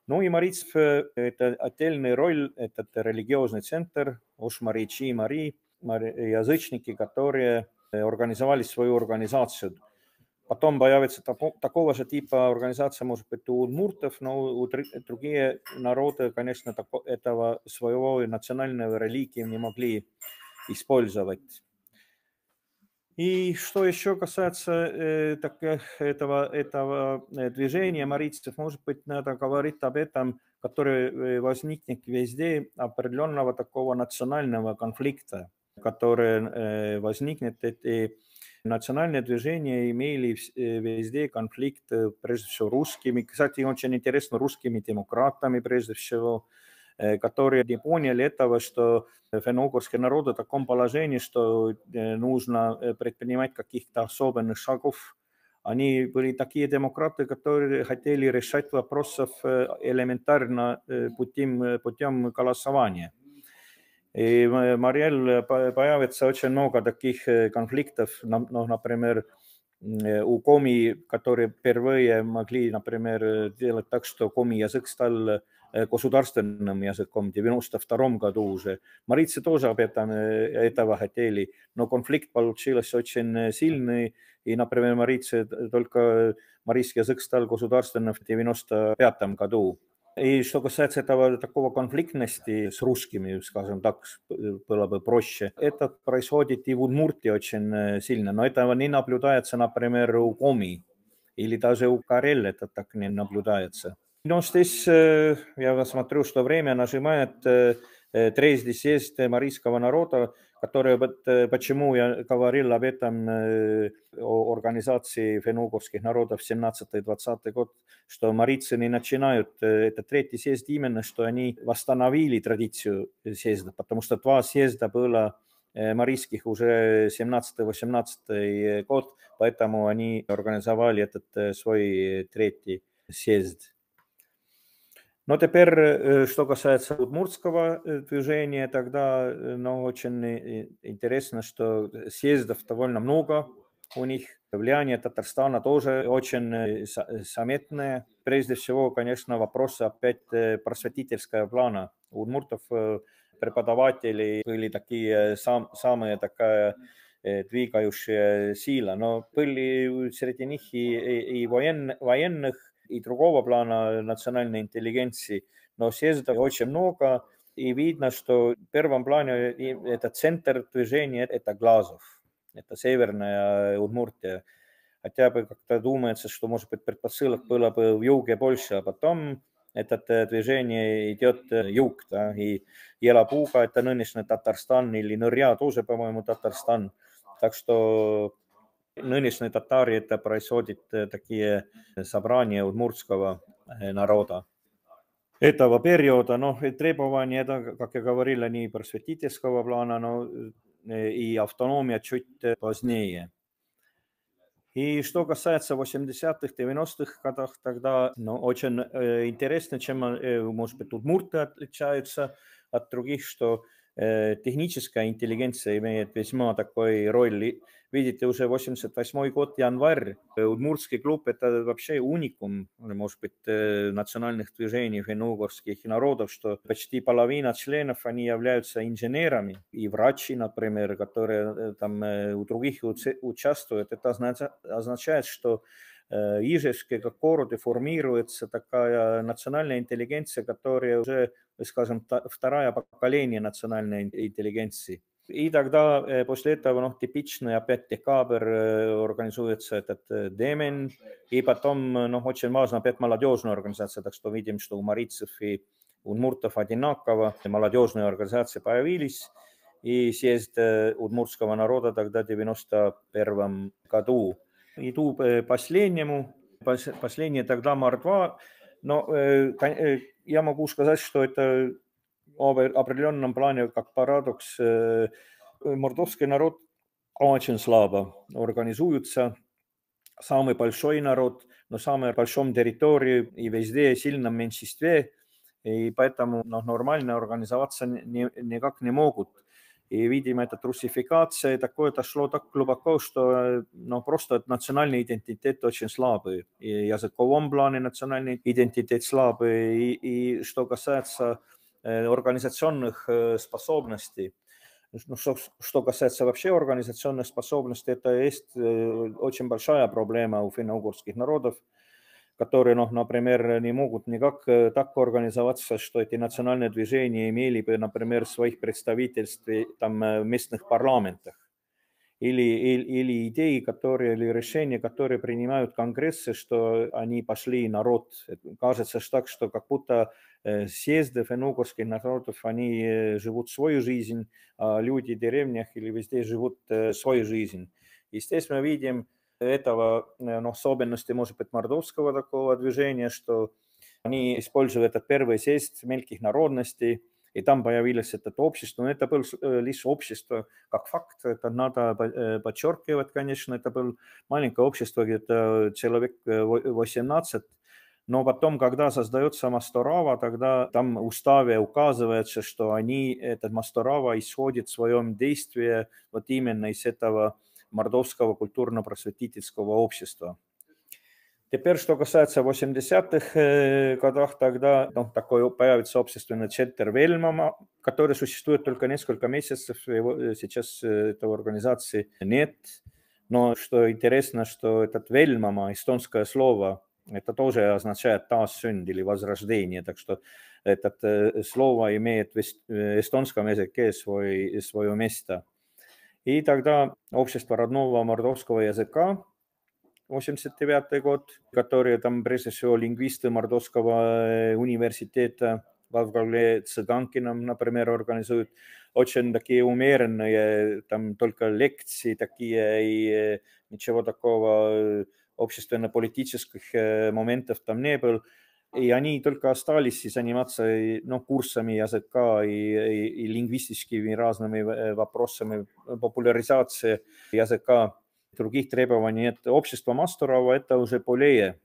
Ну и Марицв – это отдельная роль, этот религиозный центр, Ошмари, Чи, Мари, язычники, которые организовали свою организацию. Потом появится такого же типа организация, может быть, у удмуртов, но у другие народы, конечно, этого своего национального религии не могли использовать. И что еще касается э, так, этого, этого движения марийцев, может быть, надо говорить об этом, который возникнет везде определенного такого национального конфликта, который э, возникнет. Эти национальные движения имели везде конфликт, прежде всего, русскими. Кстати, очень интересно, русскими демократами, прежде всего, которые не поняли этого, что финно-угорские народы в таком положении, что нужно предпринимать каких-то особенных шагов. Они были такие демократы, которые хотели решать вопросов элементарно путем, путем голосования. И Мариэль появится очень много таких конфликтов, ну, например, у коми, которые впервые могли, например, делать так, что коми язык стал государственным языком в 92 году уже. Марийцы тоже об этом этого хотели, но конфликт получился очень сильный, и, например, марийцы только, марийский язык стал государственным в 95 году. И что касается этого такого конфликтности с русскими, скажем так, было бы проще, это происходит и в Удмуртии очень э, сильно, но этого не наблюдается, например, у Коми или даже у Карель это так не наблюдается. Но здесь э, я смотрю, что время нажимает э, Трезди съезд марийского народа, который, почему я говорил об этом, о организации фенуговских народов 17-20 год, что марийцы не начинают это третий съезд именно, что они восстановили традицию съезда, потому что два съезда было марийских уже 17-18 год, поэтому они организовали этот свой третий съезд. Но теперь, э, что касается удмуртского э, движения, тогда ну, очень интересно, что съездов довольно много у них. Влияние Татарстана тоже очень заметное. Прежде всего, конечно, вопрос опять просветительского плана. У удмуртов преподаватели были такие сам, самые такая двигающая сила, но были среди них и, и воен, военных и другого плана национальной интеллигенции, но съездов очень много, и видно, что в первом плане это центр движения, это Глазов, это северная Удмуртия. Хотя бы как-то думается, что, может быть, предпосылок было бы в юге больше, а потом это движение идет юг, да, и Елабуга, это нынешний Татарстан, или Нырья тоже, по-моему, Татарстан. Так что нынешней татари это происходит такие собрания удмуртского народа. Этого периода, ну, требования, это, как я говорил, они просветительского плана, но и автономия чуть позднее. И что касается 80-х, 90-х годах, тогда ну, очень интересно, чем, может быть, удмурты отличаются от других, что техническая интеллигенция имеет весьма такой роль. Видите, уже 88 год, январь, Удмуртский клуб – это вообще уникум, может быть, национальных движений финно-угорских народов, что почти половина членов, они являются инженерами. И врачи, например, которые там у других участвуют. Это означает, что Ижевске как городе формируется такая национальная интеллигенция, которая уже, скажем, второе поколение национальной интеллигенции. И тогда после этого, ну, типичный опять декабрь организуется этот Демен, и потом, ну, очень важно опять молодежная организация, так что видим, что у марийцев и удмуртов одинаково молодежные организации появились, и съезд удмуртского народа тогда в 91 году. Иду последнему, последнее тогда Мордва, но я могу сказать, что это в определенном плане, как парадокс, мордовский народ очень слабо организуется. Самый большой народ, но самой большом территории и везде сильном меньшинстве, и поэтому ну, нормально организоваться никак не могут. И, видимо, эта трусификация такое дошло так глубоко, что ну, просто национальный идентитет очень слабый. И языковом плане национальный идентитет слабый. И, и что касается организационных способностей. Ну, что, что касается вообще организационных способностей, это есть очень большая проблема у финно-угорских народов, которые, ну, например, не могут никак так организоваться, что эти национальные движения имели бы, например, своих представительств там, в местных парламентах или, или, или идеи, которые, или решения, которые принимают конгрессы, что они пошли народ. Кажется так, что как будто съезды фенугорских народов, они живут свою жизнь, а люди в деревнях или везде живут свою жизнь. И здесь мы видим этого, ну, особенности, может быть, мордовского такого движения, что они используют этот первый съезд мелких народностей, и там появилось это общество, но это было лишь общество как факт, это надо подчеркивать, конечно, это было маленькое общество, где-то человек 18, но потом, когда создается Масторава, тогда там в уставе указывается, что они, этот Масторава исходит в своем действии вот именно из этого мордовского культурно-просветительского общества. Теперь, что касается 80-х годах, тогда ну, такой появится общественный центр Вельмама, который существует только несколько месяцев, его, сейчас этого организации нет. Но что интересно, что этот Вельмама, эстонское слово, Это тоже означает таассünd или возрождение. Так что этот э, слово имеет в эстонском языке свой, свое место. И тогда общество родного мордовского языка 89 год, которые там прежде всего лингвисты Мордовского университета в Авгале Цыганкином, например, организуют очень такие умеренные, там только лекции такие и ничего такого общественно-политических моментов там не было. И они только остались заниматься ну, курсами языка и, и, и лингвистическими разными вопросами популяризации языка. Других требований нет. Общество Мастурова – это уже полее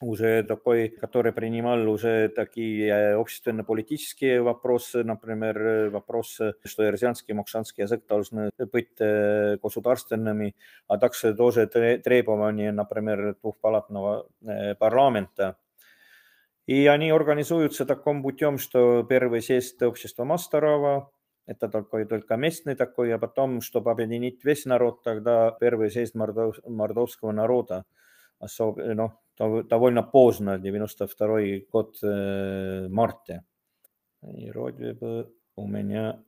уже такой, который принимал уже такие общественно-политические вопросы, например, вопрос, что эрзянский и мокшанский язык должны быть государственными, а также тоже требования, например, двухпалатного парламента. И они организуются таким путем, что первый съезд общества Мастерова, это такой только местный такой, а потом, чтобы объединить весь народ, тогда первый съезд мордов, мордовского народа, особ, ну, довольно поздно, 92 год э, марта. И вроде бы у меня,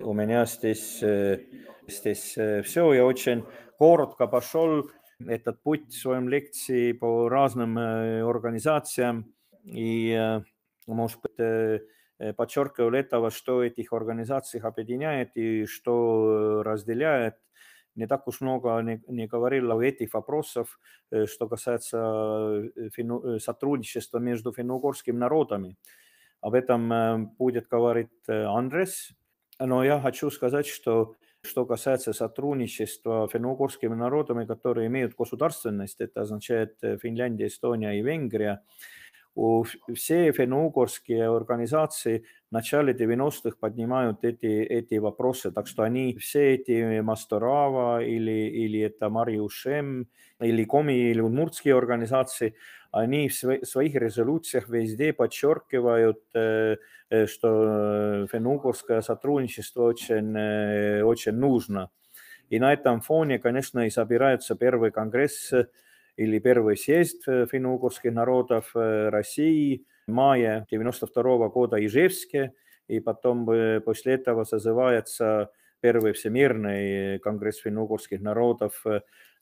у меня здесь, э, здесь э, все. Я очень коротко пошел этот путь в своем лекции по разным э, организациям и, э, может быть, э, подчеркивал этого, что этих организаций объединяет и что разделяет не так уж много не, не говорил о этих вопросов, что касается фину, сотрудничества между финно-угорскими народами. Об этом будет говорить Андрес. Но я хочу сказать, что что касается сотрудничества финно-угорскими народами, которые имеют государственность, это означает Финляндия, Эстония и Венгрия, все финно-угорские организации в начале 90-х поднимают эти, эти вопросы. Так что они, все эти Масторава или, или это Мариушем, или Коми, или удмуртские организации, они в своих резолюциях везде подчеркивают, э, э, что финно-угорское сотрудничество очень, э, очень нужно. И на этом фоне, конечно, и собирается первый конгресс или первый съезд финно-угорских народов России мая 92 года Ижевске, и потом после этого созывается первый всемирный конгресс финно-угорских народов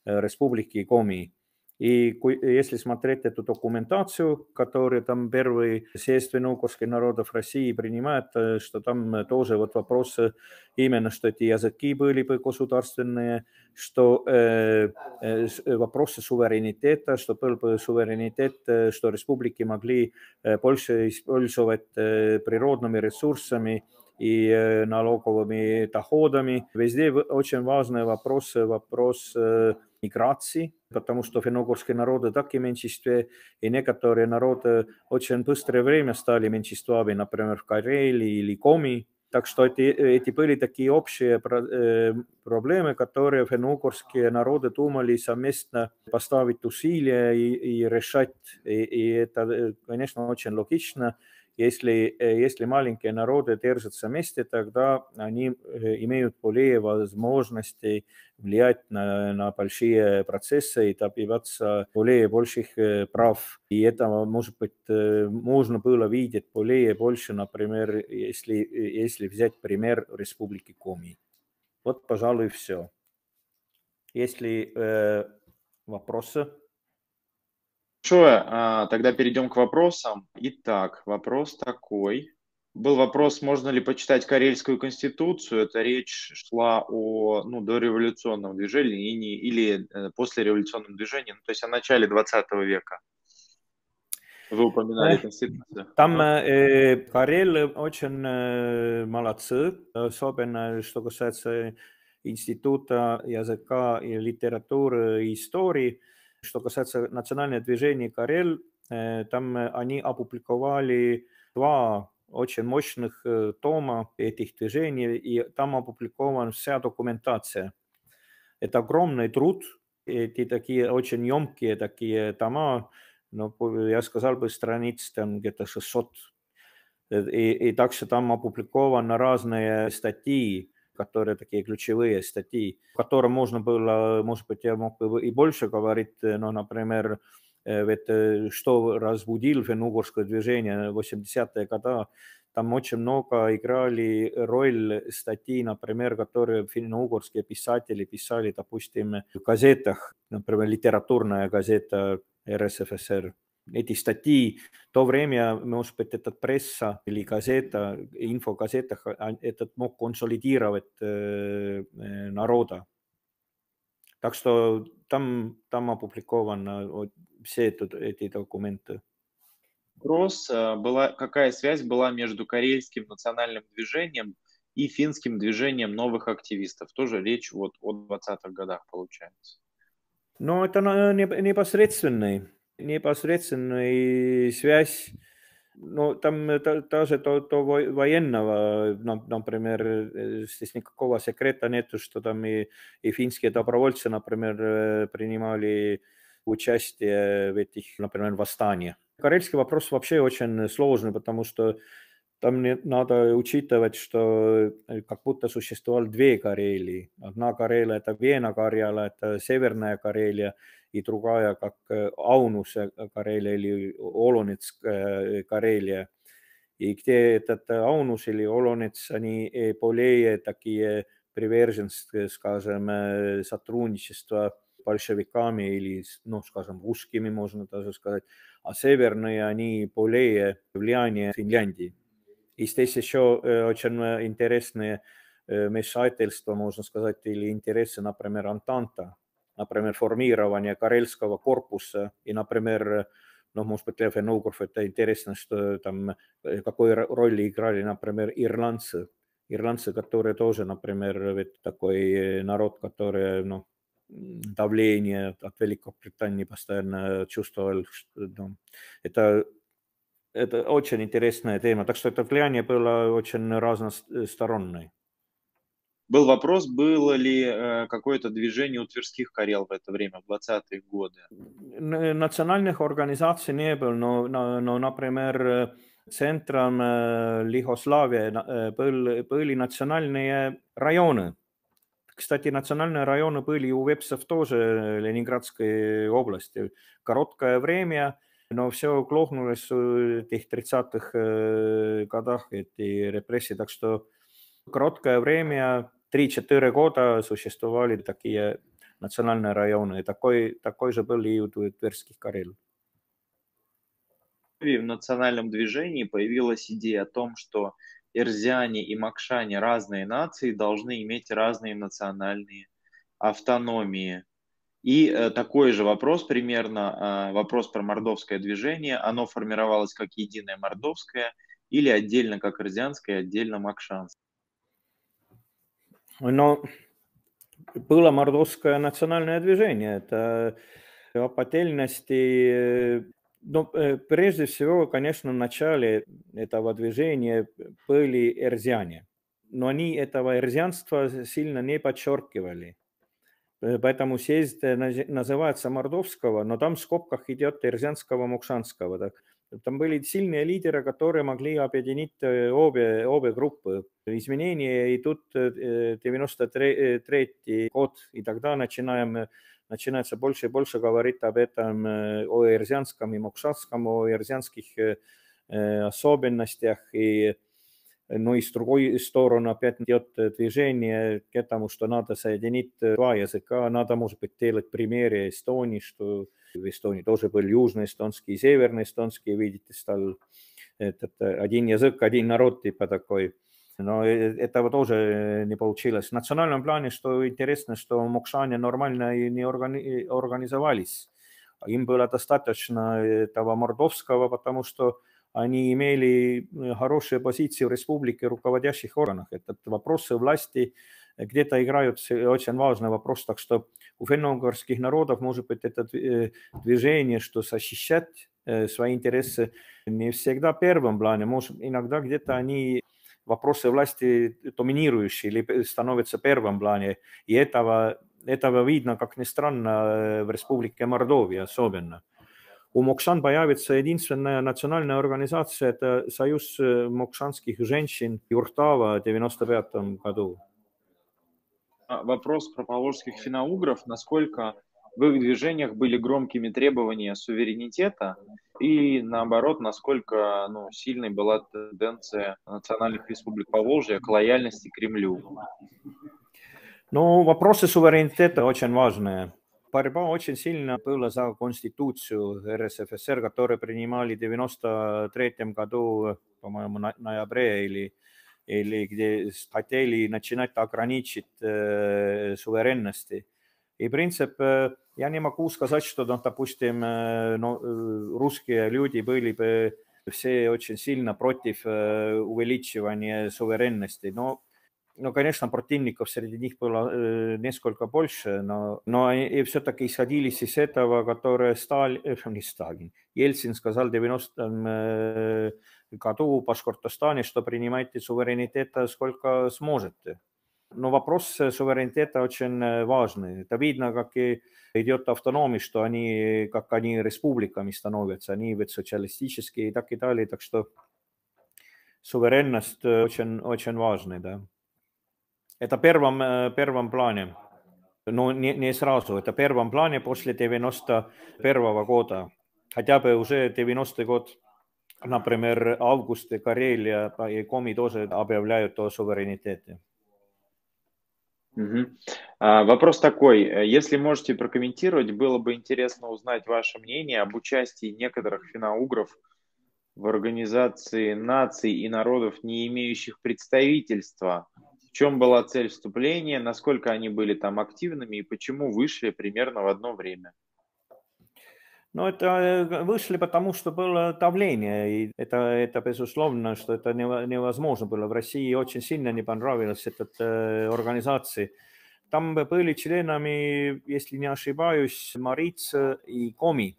Республики Коми. И если смотреть эту документацию, которую там первый съезд финно-угорских народов России принимает, э, что там тоже вот вопрос именно, что эти языки были бы государственные, что э, э, вопросы суверенитета, что был бы суверенитет, э, что республики могли больше использовать природными ресурсами, и налоговыми доходами. Везде очень важный вопрос, вопрос миграции, потому что финно-угорские народы так и меньшинстве, и некоторые народы очень быстрое время стали меньшинствами, например, в Карелии или Коми. Так что эти, эти были такие общие э, проблемы, которые финно-угорские народы думали совместно поставить усилия и, и решать. И, и это, э, конечно, очень логично. Если, э, если маленькие народы держатся вместе, тогда они имеют более возможностей влиять на, на большие процессы и добиваться более больших прав. И это, может быть, можно было видеть более больше, например, если, если взять пример Республики Коми. Вот, пожалуй, все. Есть ли э, вопросы?
Большое. Тогда перейдем к вопросам. Итак, вопрос такой. Был вопрос, можно ли почитать Карельскую конституцию. Это речь шла о ну, дореволюционном движении или э, послереволюционном движении, ну, то есть о начале 20 века. Вы упоминали Конституцию.
Там э, Карелы очень э, молодцы, особенно что касается Института языка и литературы и истории. Что касается национального движения Карел, э, там они опубликовали два очень мощных э, тома этих движений, и там опубликована вся документация. Это огромный труд, эти такие очень емкие такие тома, ну, я сказал бы, страниц там где-то 600. И, и также там опубликованы разные статьи, которые такие ключевые статьи, о которых можно было, может быть, я мог бы и больше говорить, но, например, ведь что разбудил финно-угорское движение в 80-е годы, там очень много играли роль статьи, например, которые финно-угорские писатели писали, допустим, в газетах, например, литературная газета РСФСР. Эти статьи, в то время, может быть, эта пресса или газета, инфогазета, этот мог консолидировать э, народа. Так что там, там опубликованы все эти документы
вопрос, э, была, какая связь была между карельским национальным движением и финским движением новых активистов? Тоже речь вот о 20-х годах получается.
Ну, это непосредственный, непосредственная связь ну, там даже то, то военного, например, здесь никакого секрета нету, что там и, и финские добровольцы, например, принимали участие в этих, например, восстаниях. Карельский вопрос вообще очень сложный, потому что там надо учитывать, что э, как будто существовали две Карелии. Одна Карелия – это Вена Карьяла, это Северная Карелия, и другая, как э, Аунус Карелия или Олонец Карелия. И где этот Аунус или Олонец, они более такие приверженцы, скажем, сотрудничества большевиками или, ну, скажем, русскими, можно даже сказать а северные они более влияние Финляндии. И здесь еще очень интересные вмешательства, можно сказать, или интересы, например, Антанта, например, формирование Карельского корпуса и, например, ну, может быть, для финографов это интересно, что там, какой роли играли, например, ирландцы. Ирландцы, которые тоже, например, ведь такой народ, который, ну, давление от Великобритании постоянно чувствовал. Ну, это, это очень интересная тема. Так что это влияние было очень разностороннее.
Был вопрос, было ли э, какое-то движение у тверских карел в это время, в 20-е годы?
Национальных организаций не было, но, но, но например, центром э, Лихославии э, был, были национальные районы, Кстати, национальные районы были у вепсов тоже Ленинградской области. Короткое время, но все глохнулось в этих 30-х э, годах, эти репрессии. Так что короткое время, 3-4 года существовали такие национальные районы. Такой, такой же был и у Тверских Карел.
В национальном движении появилась идея о том, что Эрзиане и Макшане разные нации должны иметь разные национальные автономии. И э, такой же вопрос примерно, э, вопрос про мордовское движение, оно формировалось как единое мордовское или отдельно как эрзианское, отдельно макшанское?
Но было мордовское национальное движение. Это по отдельности Ну, э, прежде всего, конечно, в начале этого движения были эрзиане, но они этого эрзианства сильно не подчеркивали. Э, поэтому съезд называется Мордовского, но там в скобках идет эрзианского Мукшанского. Так. Там были сильные лидеры, которые могли объединить э, обе, обе группы. Изменения идут 93 год, и тогда начинаем начинается больше и больше говорить об этом, э, о эрзианском и мокшатском, о эрзианских э, э, особенностях. И, ну и с другой стороны опять идет движение к этому, что надо соединить два языка, надо, может быть, делать примеры Эстонии, что в Эстонии тоже был южноэстонский и северноэстонский, видите, стал этот один язык, один народ, типа такой но этого тоже не получилось. В национальном плане, что интересно, что Мокшане нормально и не органи организовались. Им было достаточно этого мордовского, потому что они имели хорошие позиции в республике руководящих органах. Этот вопросы власти где-то играют очень важный вопрос. Так что у финно-угорских народов может быть это движение, что защищать свои интересы не всегда в первом плане. Может, иногда где-то они вопросы власти доминирующие или становятся в первом плане. И этого, этого видно, как ни странно, в республике Мордовия особенно. У Мокшан появится единственная национальная организация, это Союз мокшанских женщин Юртава в 1995 году.
Вопрос про поволжских финоугров. Насколько в их движениях были громкими требования суверенитета и, наоборот, насколько ну, сильной была тенденция национальных республик Поволжья к лояльности Кремлю?
Ну, вопросы суверенитета очень важные. Борьба очень сильно была за конституцию РСФСР, которую принимали в 93 году, по-моему, на ноябре или, или где хотели начинать ограничить э, суверенности. И принцип, э, я не могу сказать, что, ну, допустим, э, ну, э, русские люди были бы все очень сильно против э, увеличивания суверенности, но no конечно, противников среди них было э, несколько больше, но, но и все-таки исходили из этого, которое Сталин, э, не Сталин, Ельцин сказал в 90-м э, году Башкортостане, что принимайте суверенитета сколько сможете. Но вопрос суверенитета очень важный. Это видно, как и идет автономия, что они, как они республиками становятся, они ведь социалистические и так и далее. Так что суверенность очень, очень важный, да. Это первом, э, первом плане. Ну, не, не сразу, это первом плане после 91 года. Хотя бы уже 90 год, например, август Карелия и Коми тоже объявляют о суверенитете.
Угу. А, вопрос такой, если можете прокомментировать, было бы интересно узнать ваше мнение об участии некоторых финоугров в организации наций и народов, не имеющих представительства чем была цель вступления, насколько они были там активными и почему вышли примерно в одно время?
Ну, это э, вышли, потому что было давление, и это, это безусловно, что это невозможно было. В России очень сильно не понравилось этот э, организации. Там были членами, если не ошибаюсь, Мариц и Коми.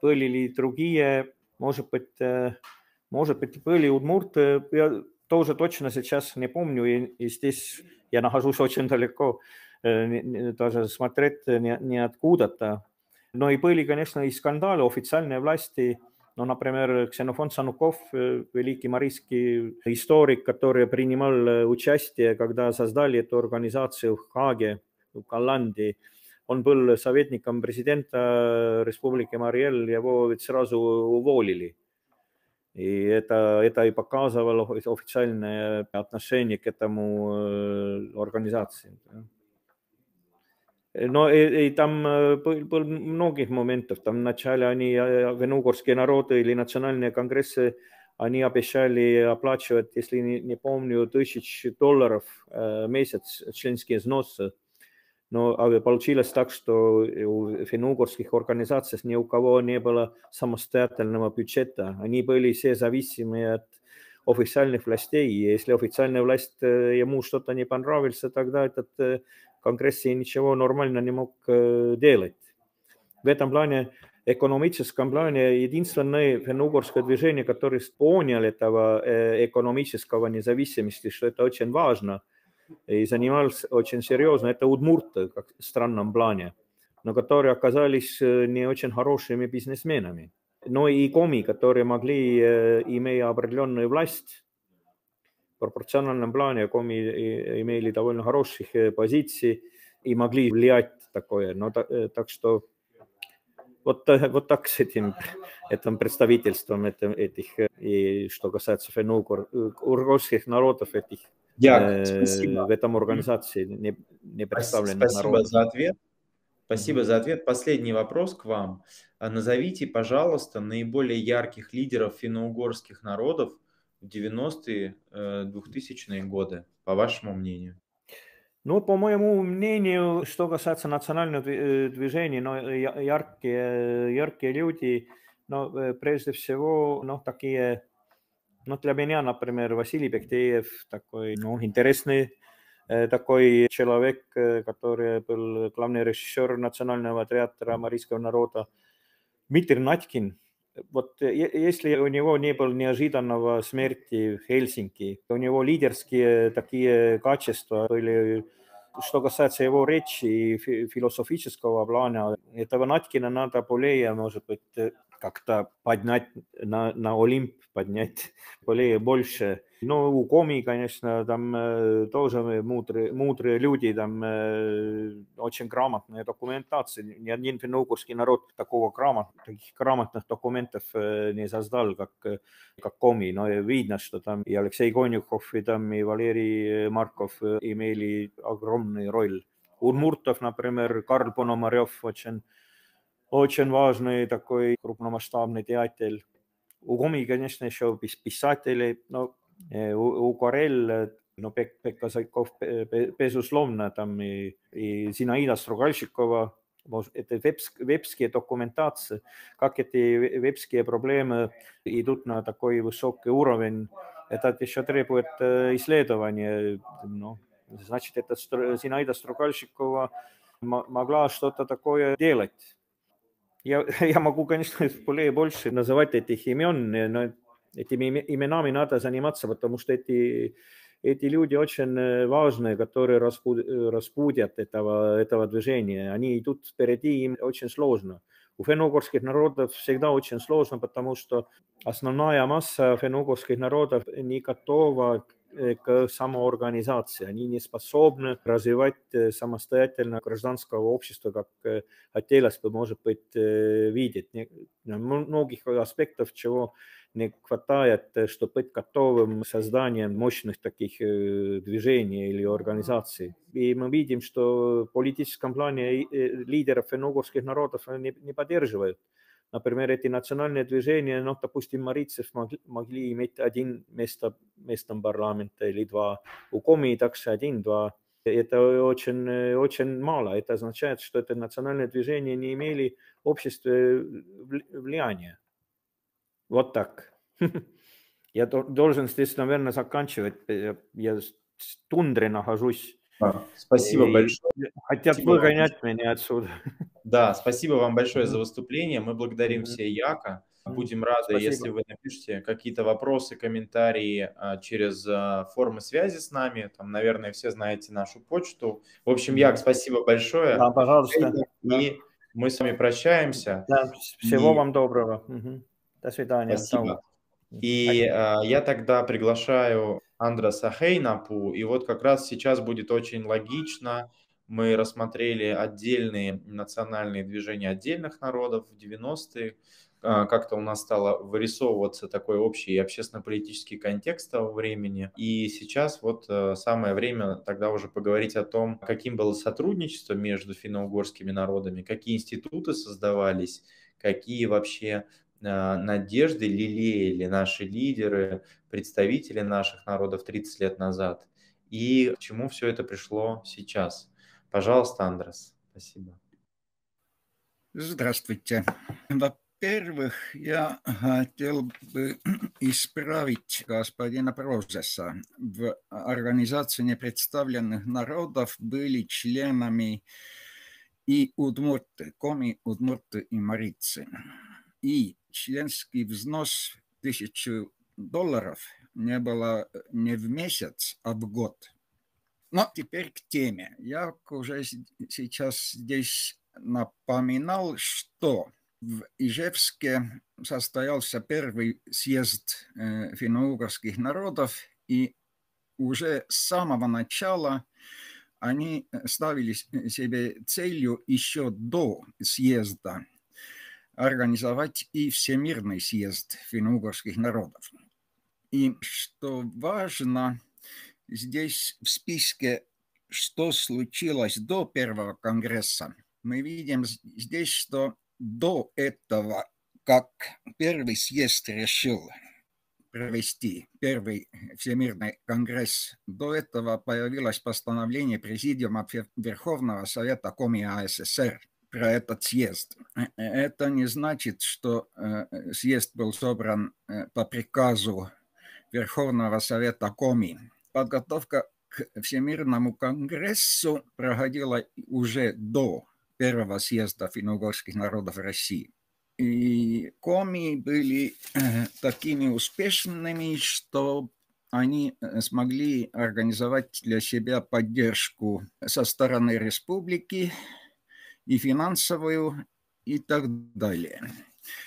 Были ли другие, может быть, э, может быть, были удмурты, тоже точно сейчас не помню, и, и здесь я нахожусь очень далеко, э, даже смотреть не, не откуда-то. Но и были, конечно, и скандалы официальной власти, ну, например, Ксенофон Сануков, э, великий марийский историк, который принимал э, участие, когда создали эту организацию в Хаге, в Голландии, он был советником президента Республики Мариэл, его ведь сразу уволили. И это, это и показывало официальное отношение к этому э, организации. Но и, и там было, было многих моментов. Там вначале они, э, венгерские народы или национальные конгрессы, они обещали оплачивать, если не, не помню, тысяч долларов в месяц членские взносы. Но получилось так, что у финно-угорских организаций ни у кого не было самостоятельного бюджета. Они были все зависимы от официальных властей. И если официальная власть ему что-то не понравилось, тогда этот конгресс ничего нормально не мог делать. В этом плане, экономическом плане, единственное финно-угорское движение, которое понял этого экономического независимости, что это очень важно – и занимался очень серьезно. Это удмурты, как в странном плане, но которые оказались э, не очень хорошими бизнесменами. Но и коми, которые могли, э, имея определенную власть, в пропорциональном плане коми имели довольно хороших э, позиций и могли влиять такое. Но так что вот, вот так с этим, [laughs] этим представительством этих, и что касается фенугорских народов, этих
Спасибо.
в этом организации не, не представлены
Спасибо народ. за ответ. Спасибо за ответ. Последний вопрос к вам. А назовите, пожалуйста, наиболее ярких лидеров финно-угорских народов в 90-е, 2000-е годы, по вашему мнению.
Ну, по моему мнению, что касается национального движения, но яркие, яркие люди, но прежде всего, ну, такие ну, для меня, например, Василий Бектеев такой, ну, интересный такой человек, который был главный режиссер Национального театра Марийского народа. Дмитрий Наткин, вот если у него не было неожиданного смерти в Хельсинки, у него лидерские такие качества были, что касается его речи и философического плана, этого Наткина надо более, может быть, как-то поднять на, на Олимп, поднять [laughs] более больше. Ну, у Коми, конечно, там э, тоже мудрые, мудрые люди, там э, очень грамотная документация. Ни один финно-угорский народ такого грамот, таких грамотных документов э, не создал, как, как Коми. Но видно, что там и Алексей Конюхов, и там и Валерий Марков имели огромный роль. Удмуртов, например, Карл Пономарев очень очень важный такой крупномасштабный театель. У Коми, конечно, еще писатели, но у Карел, no Pekka Saikov, безусловно, там и, и Зинаида Стругальщикова, это вебские документации, как эти вебские проблемы идут на такой высокий уровень, это еще требует исследования. Ну, значит, это Зинаида Стругальщикова могла что-то такое делать. Я, [laughs] я могу, конечно, [laughs] более больше называть этих имен, но этими именами надо заниматься, потому что эти, эти люди очень важные, которые распутят этого, этого движения. Они идут впереди, им очень сложно. У феногорских народов всегда очень сложно, потому что основная масса феногорских народов не готова Э, к самоорганизации. Они не способны развивать э, самостоятельно гражданского общества, как э, хотелось бы, может быть, видеть. Многих аспектов, чего не хватает, чтобы быть готовым к созданию мощных таких движений или организаций. И мы видим, что в политическом плане лидеров феногорских народов не поддерживают Например, эти национальные движения, ну, допустим, Марицев могли, иметь один место, местом парламента или два, у Коми также один-два. Это очень, очень мало. Это означает, что это национальные движения не имели обществе влияния. Вот так. Я должен здесь, наверное, заканчивать. Я в тундре нахожусь.
Спасибо и большое.
Хотят спасибо выгонять вам. меня отсюда.
Да, [laughs] спасибо вам большое за выступление. Мы благодарим все Яка. Будем рады, спасибо. если вы напишите какие-то вопросы, комментарии а, через а, формы связи с нами. Там, наверное, все знаете нашу почту. В общем, Як, спасибо большое.
Да, пожалуйста.
И мы с вами прощаемся.
Да, всего и... вам доброго. Угу. До свидания.
Спасибо. И а, я тогда приглашаю Андреса Хейнапу, и вот как раз сейчас будет очень логично мы рассмотрели отдельные национальные движения отдельных народов в 90-е. А, как-то у нас стало вырисовываться такой общий общественно-политический контекст того времени. И сейчас вот э, самое время тогда уже поговорить о том, каким было сотрудничество между финно-угорскими народами, какие институты создавались, какие вообще надежды лелеяли наши лидеры, представители наших народов 30 лет назад, и к чему все это пришло сейчас. Пожалуйста, Андрес. Спасибо.
Здравствуйте. Во-первых, я хотел бы [clears throat] исправить господина Прозеса. В Организации непредставленных народов были членами и удмурты, коми, удмурты и марицы. И членский взнос тысячу долларов не было не в месяц, а в год. Но теперь к теме. Я уже сейчас здесь напоминал, что в Ижевске состоялся первый съезд э, финно-угорских народов, и уже с самого начала они ставили себе целью еще до съезда организовать и Всемирный съезд финно-угорских народов. И что важно, здесь в списке, что случилось до первого конгресса, мы видим здесь, что до этого, как первый съезд решил провести первый Всемирный конгресс, до этого появилось постановление Президиума Верховного Совета Коми АССР про этот съезд. Это не значит, что э, съезд был собран э, по приказу Верховного Совета Коми. Подготовка к Всемирному конгрессу проходила уже до первого съезда финно-угорских народов России. И коми были э, такими успешными, что они э, смогли организовать для себя поддержку со стороны республики и финансовую и так далее.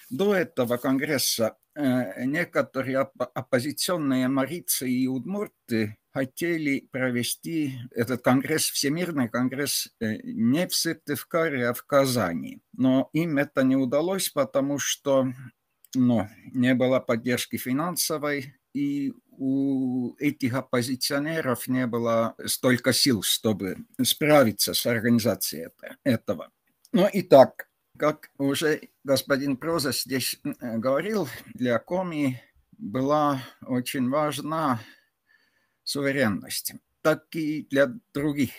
До этого Конгресса некоторые оппозиционные марицы и удмурты хотели провести этот конгресс, Всемирный конгресс не в Сыктывкаре, а в Казани. Но им это не удалось, потому что ну, не было поддержки финансовой, и у этих оппозиционеров не было столько сил, чтобы справиться с организацией этого. Ну и так, как уже господин Проза здесь говорил, для Коми была очень важна суверенность, так и для других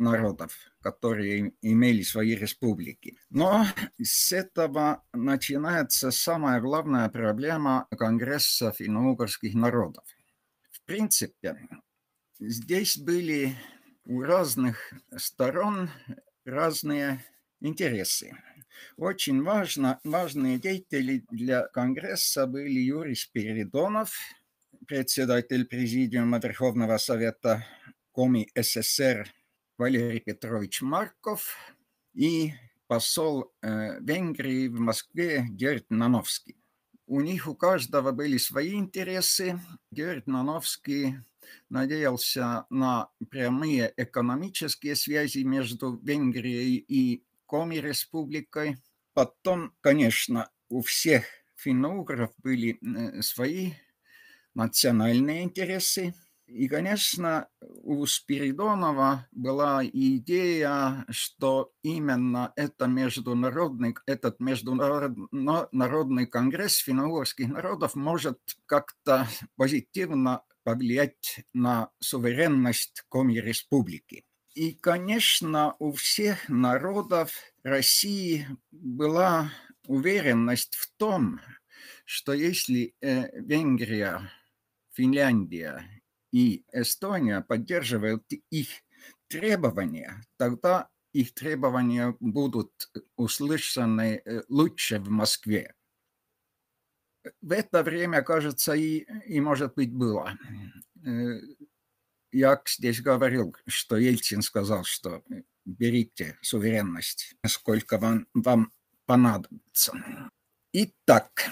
народов, которые имели свои республики. Но с этого начинается самая главная проблема Конгресса финно-угорских народов. Принципе, здесь были у разных сторон разные интересы. Очень важно, важные деятели для Конгресса были Юрий Спиридонов, председатель Президиума Верховного Совета Коми СССР Валерий Петрович Марков и посол э, Венгрии в Москве Герд Нановский. У них у каждого были свои интересы. Герд Нановский надеялся на прямые экономические связи между Венгрией и Коми-республикой. Потом, конечно, у всех финно были э, свои национальные интересы – и, конечно, у Спиридонова была идея, что именно это международный, этот международный конгресс финно-угорских народов может как-то позитивно повлиять на суверенность Коми-республики. И, конечно, у всех народов России была уверенность в том, что если э, Венгрия, Финляндия и Эстония поддерживают их требования, тогда их требования будут услышаны э, лучше в Москве. В это время, кажется, и, и может быть было. Э, я здесь говорил, что Ельцин сказал, что берите суверенность, сколько вам, вам понадобится. Итак,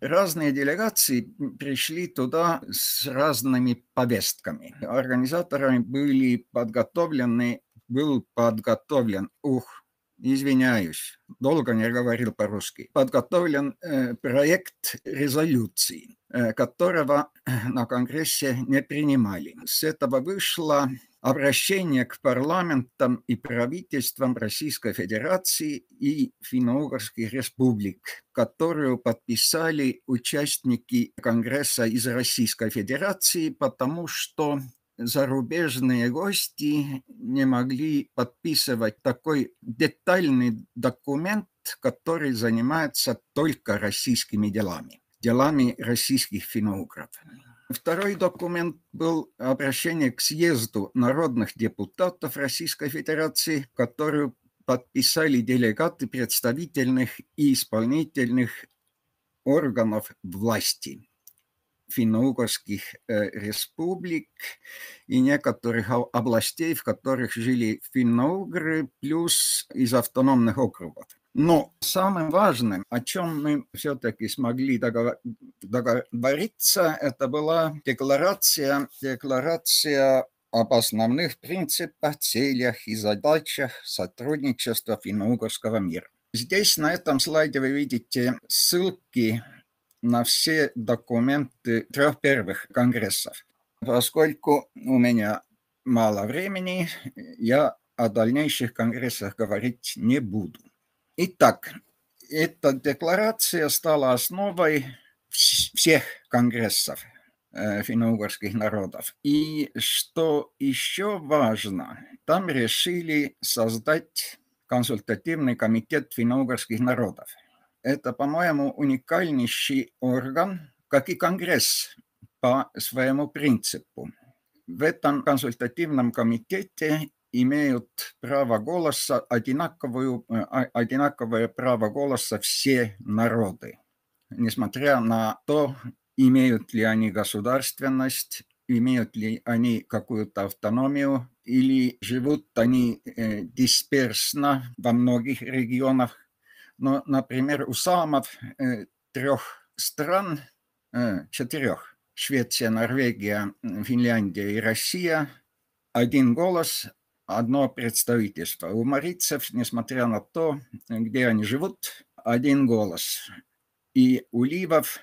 разные делегации пришли туда с разными повестками. Организаторами были подготовлены, был подготовлен, ух, извиняюсь, долго не говорил по-русски, подготовлен э, проект резолюции, э, которого на Конгрессе не принимали. С этого вышло обращение к парламентам и правительствам Российской Федерации и финно-угорских республик, которую подписали участники Конгресса из Российской Федерации, потому что зарубежные гости не могли подписывать такой детальный документ, который занимается только российскими делами, делами российских финно-угров. Второй документ был обращение к съезду народных депутатов Российской Федерации, которую подписали делегаты представительных и исполнительных органов власти финно-угорских э, республик и некоторых областей, в которых жили финно-угры, плюс из автономных округов. Но самым важным, о чем мы все-таки смогли договориться, это была декларация, декларация об основных принципах, целях и задачах сотрудничества финно-угорского мира. Здесь на этом слайде вы видите ссылки на все документы трех первых конгрессов. Поскольку у меня мало времени, я о дальнейших конгрессах говорить не буду. Итак, эта декларация стала основой всех конгрессов э, финно-угорских народов. И что еще важно, там решили создать консультативный комитет финно-угорских народов. Это, по-моему, уникальнейший орган, как и Конгресс по своему принципу. В этом консультативном комитете имеют право голоса, одинаковую, э, одинаковое право голоса все народы, несмотря на то, имеют ли они государственность, имеют ли они какую-то автономию, или живут они э, дисперсно во многих регионах. Но, например, у самов трех стран, четырех, Швеция, Норвегия, Финляндия и Россия, один голос, одно представительство. У марийцев, несмотря на то, где они живут, один голос. И у ливов,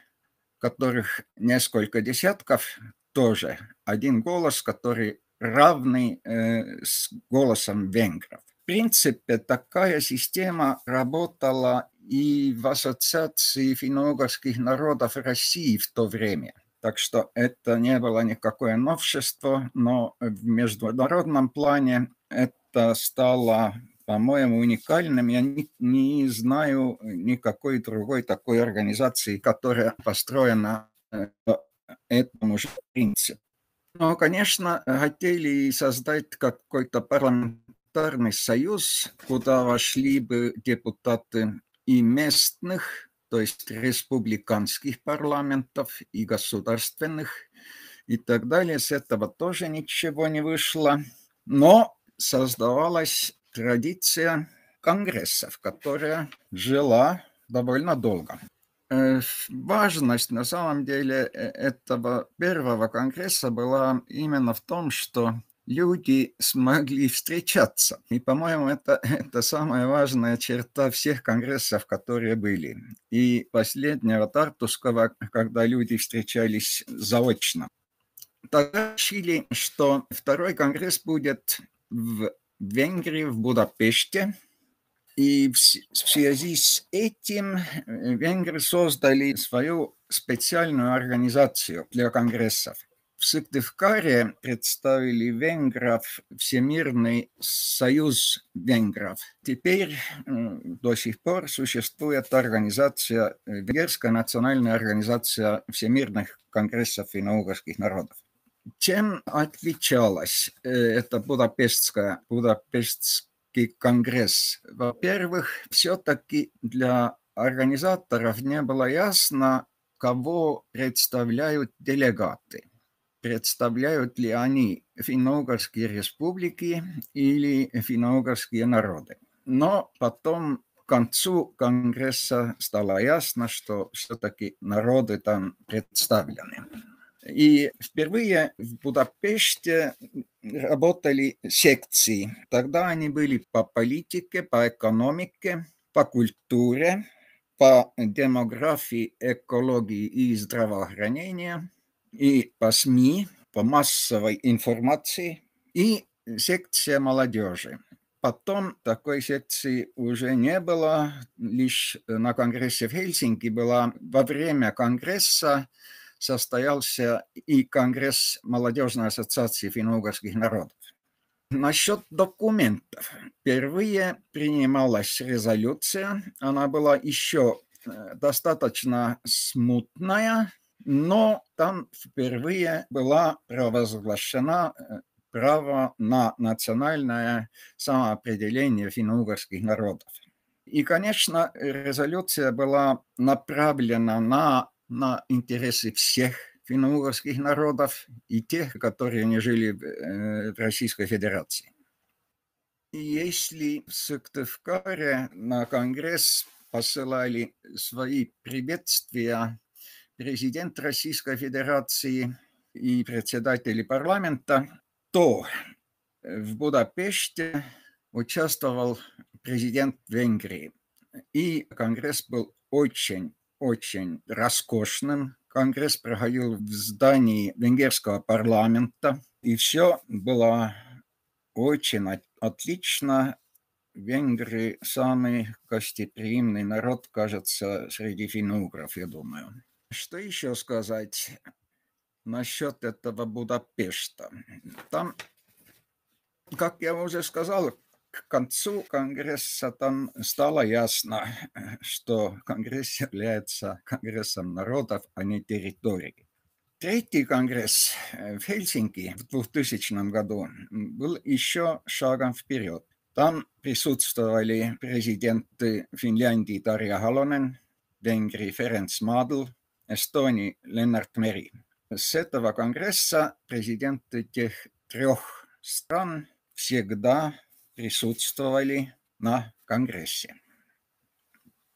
которых несколько десятков, тоже один голос, который равный э, с голосом венгров. В принципе, такая система работала и в Ассоциации финно-угорских народов России в то время. Так что это не было никакое новшество, но в международном плане это стало, по-моему, уникальным. Я не, не знаю никакой другой такой организации, которая построена по этому же принципу. Но, конечно, хотели создать какой-то парламентарный союз, куда вошли бы депутаты и местных, то есть республиканских парламентов, и государственных, и так далее. С этого тоже ничего не вышло. Но создавалась традиция конгрессов, которая жила довольно долго. Э, важность на самом деле э, этого первого конгресса была именно в том, что люди смогли встречаться. И, по-моему, это, [laughs] это самая важная черта всех конгрессов, которые были. И последнего Тартуского, когда люди встречались заочно. Тогда решили, что второй конгресс будет в Венгрии, в Будапеште – и в связи с этим э, венгры создали свою специальную организацию для конгрессов. В Сыктывкаре представили венгров Всемирный союз венгров. Теперь до сих пор существует организация, э, Венгерская национальная организация Всемирных конгрессов финно-угорских народов. Чем отличалась э, эта Будапештская, Будапештская конгресс. Во-первых, все-таки для организаторов не было ясно, кого представляют делегаты. Представляют ли они финно-угорские республики или финно-угорские народы. Но потом к концу Конгресса стало ясно, что все-таки народы там представлены. И впервые в Будапеште работали секции. Тогда они были по политике, по экономике, по культуре, по демографии, экологии и здравоохранению, и по СМИ, по массовой информации, и секция молодежи. Потом такой секции уже не было, лишь на конгрессе в Хельсинки была во время конгресса состоялся и Конгресс Молодежной ассоциации финно-угорских народов. Насчет документов. Впервые принималась резолюция. Она была еще э, достаточно смутная, но там впервые была провозглашена э, право на национальное самоопределение финно-угорских народов. И, конечно, резолюция была направлена на на интересы всех финно-угорских народов и тех, которые не жили в э, Российской Федерации. Если в Сыктывкаре на Конгресс посылали свои приветствия президент Российской Федерации и председатели парламента, то в Будапеште участвовал президент Венгрии. И Конгресс был очень очень роскошным. Конгресс проходил в здании венгерского парламента, и все было очень отлично. Венгры самый гостеприимный народ, кажется, среди финугров, я думаю. Что еще сказать насчет этого Будапешта? Там, как я уже сказал, к концу Конгресса там стало ясно, что Конгресс является Конгрессом народов, а не территорий. Третий конгресс э, в Хельсинки в 2000 году был еще шагом вперед. Там присутствовали президенты Финляндии Тарja Halonen, Венгрии Ференц Мадл, Эстонии Ленард Мери. С этого конгресса президенты тех трех стран всегда присутствовали на Конгрессе.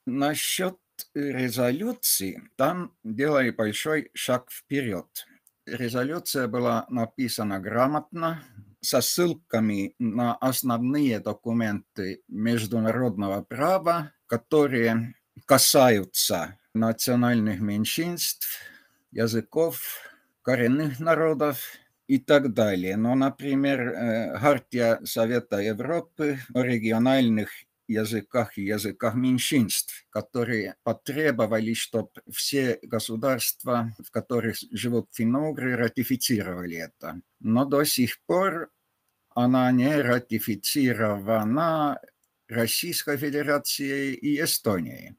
Насчет резолюции, там делали большой шаг вперед. Резолюция была написана грамотно, со ссылками на основные документы международного права, которые касаются национальных меньшинств, языков, коренных народов и так далее. Но, например, Хартия Совета Европы о региональных языках и языках меньшинств, которые потребовали, чтобы все государства, в которых живут финно-угры, ратифицировали это. Но до сих пор она не ратифицирована Российской Федерацией и Эстонией,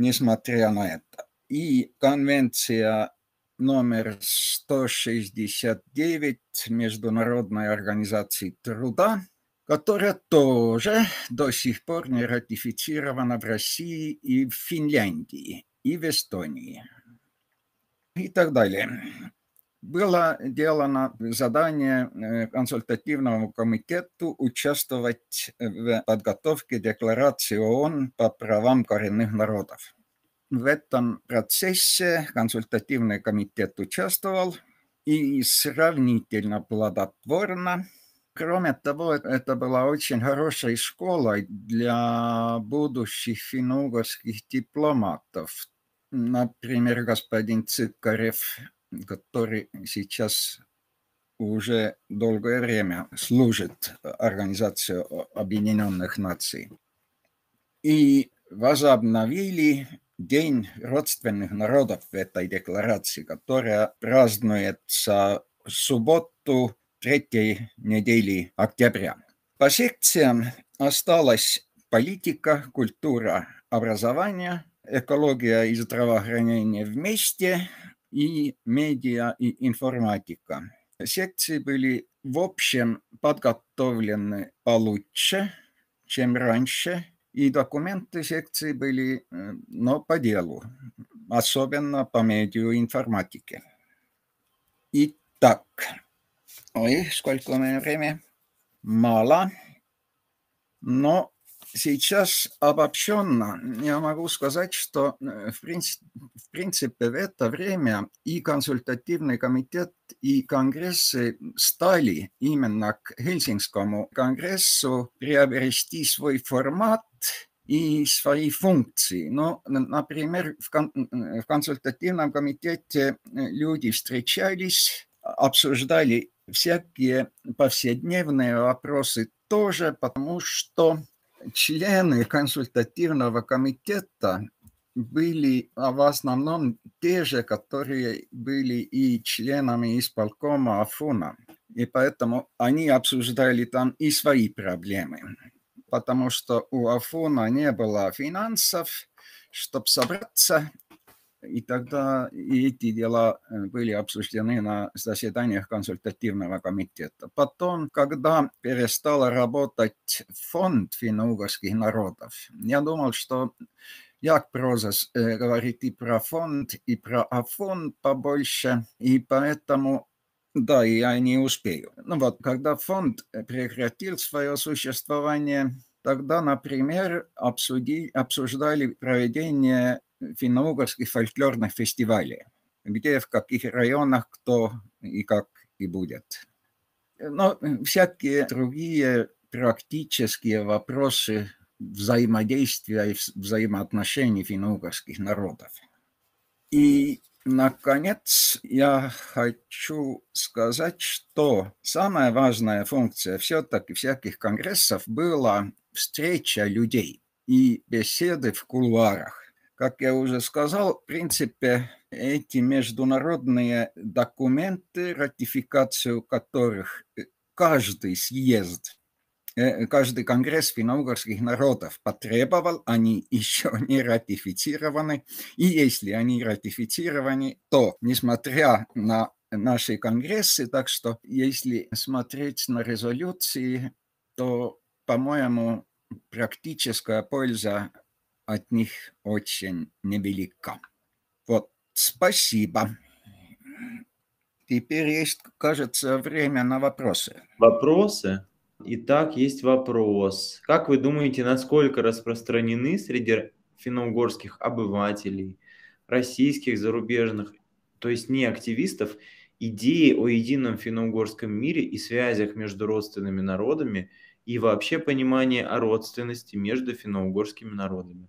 несмотря на это. И конвенция номер 169 Международной организации труда которая тоже до сих пор не ратифицирована в России и в Финляндии, и в Эстонии. И так далее. Было сделано задание э, консультативному комитету участвовать в подготовке декларации ООН по правам коренных народов. В этом процессе консультативный комитет участвовал и сравнительно плодотворно – Кроме того, это была очень хорошей школой для будущих финно-угорских дипломатов. Например, господин Цикарев, который сейчас уже долгое время служит Организации Объединенных Наций. И возобновили День родственных народов в этой декларации, которая празднуется в субботу третьей недели октября. По секциям осталась политика, культура, образование, экология и здравоохранение вместе и медиа и информатика. Секции были в общем подготовлены получше, чем раньше, и документы секции были, но по делу, особенно по медиа информатике. Итак, Ой, сколько у меня время? Мало. Но сейчас обобщенно я могу сказать, что э, в принципе, в принципе в это время и консультативный комитет, и конгрессы стали именно к Хельсинскому конгрессу приобрести свой формат и свои функции. Ну, например, в, кон в консультативном комитете э, люди встречались, обсуждали всякие повседневные вопросы тоже, потому что члены консультативного комитета были а в основном те же, которые были и членами исполкома Афуна. И поэтому они обсуждали там и свои проблемы. Потому что у Афуна не было финансов, чтобы собраться и тогда и эти дела э, были обсуждены на заседаниях консультативного комитета. Потом, когда перестал работать фонд финно-угорских народов, я думал, что Як Прозас э, говорит и про фонд, и про Афон побольше, и поэтому да, я не успею. Ну вот, когда фонд прекратил свое существование, тогда, например, обсуди, обсуждали проведение финно-угорских фольклорных фестивалей, где в каких районах кто и как и будет. Но всякие другие практические вопросы взаимодействия и взаимоотношений финно-угорских народов. И, наконец, я хочу сказать, что самая важная функция все-таки всяких конгрессов была встреча людей и беседы в кулуарах. Как я уже сказал, в принципе, эти международные документы, ратификацию которых э, каждый съезд, э, каждый конгресс финно-угорских народов потребовал, они [laughs] еще не ратифицированы. И если они ратифицированы, то, несмотря на наши конгрессы, так что если смотреть на резолюции, то, по-моему, практическая польза от них очень невелика. Вот, спасибо. Теперь есть, кажется, время на вопросы.
Вопросы? Итак, есть вопрос. Как вы думаете, насколько распространены среди финно-угорских обывателей, российских, зарубежных, то есть не активистов, идеи о едином финно-угорском мире и связях между родственными народами и вообще понимание о родственности между финно-угорскими народами?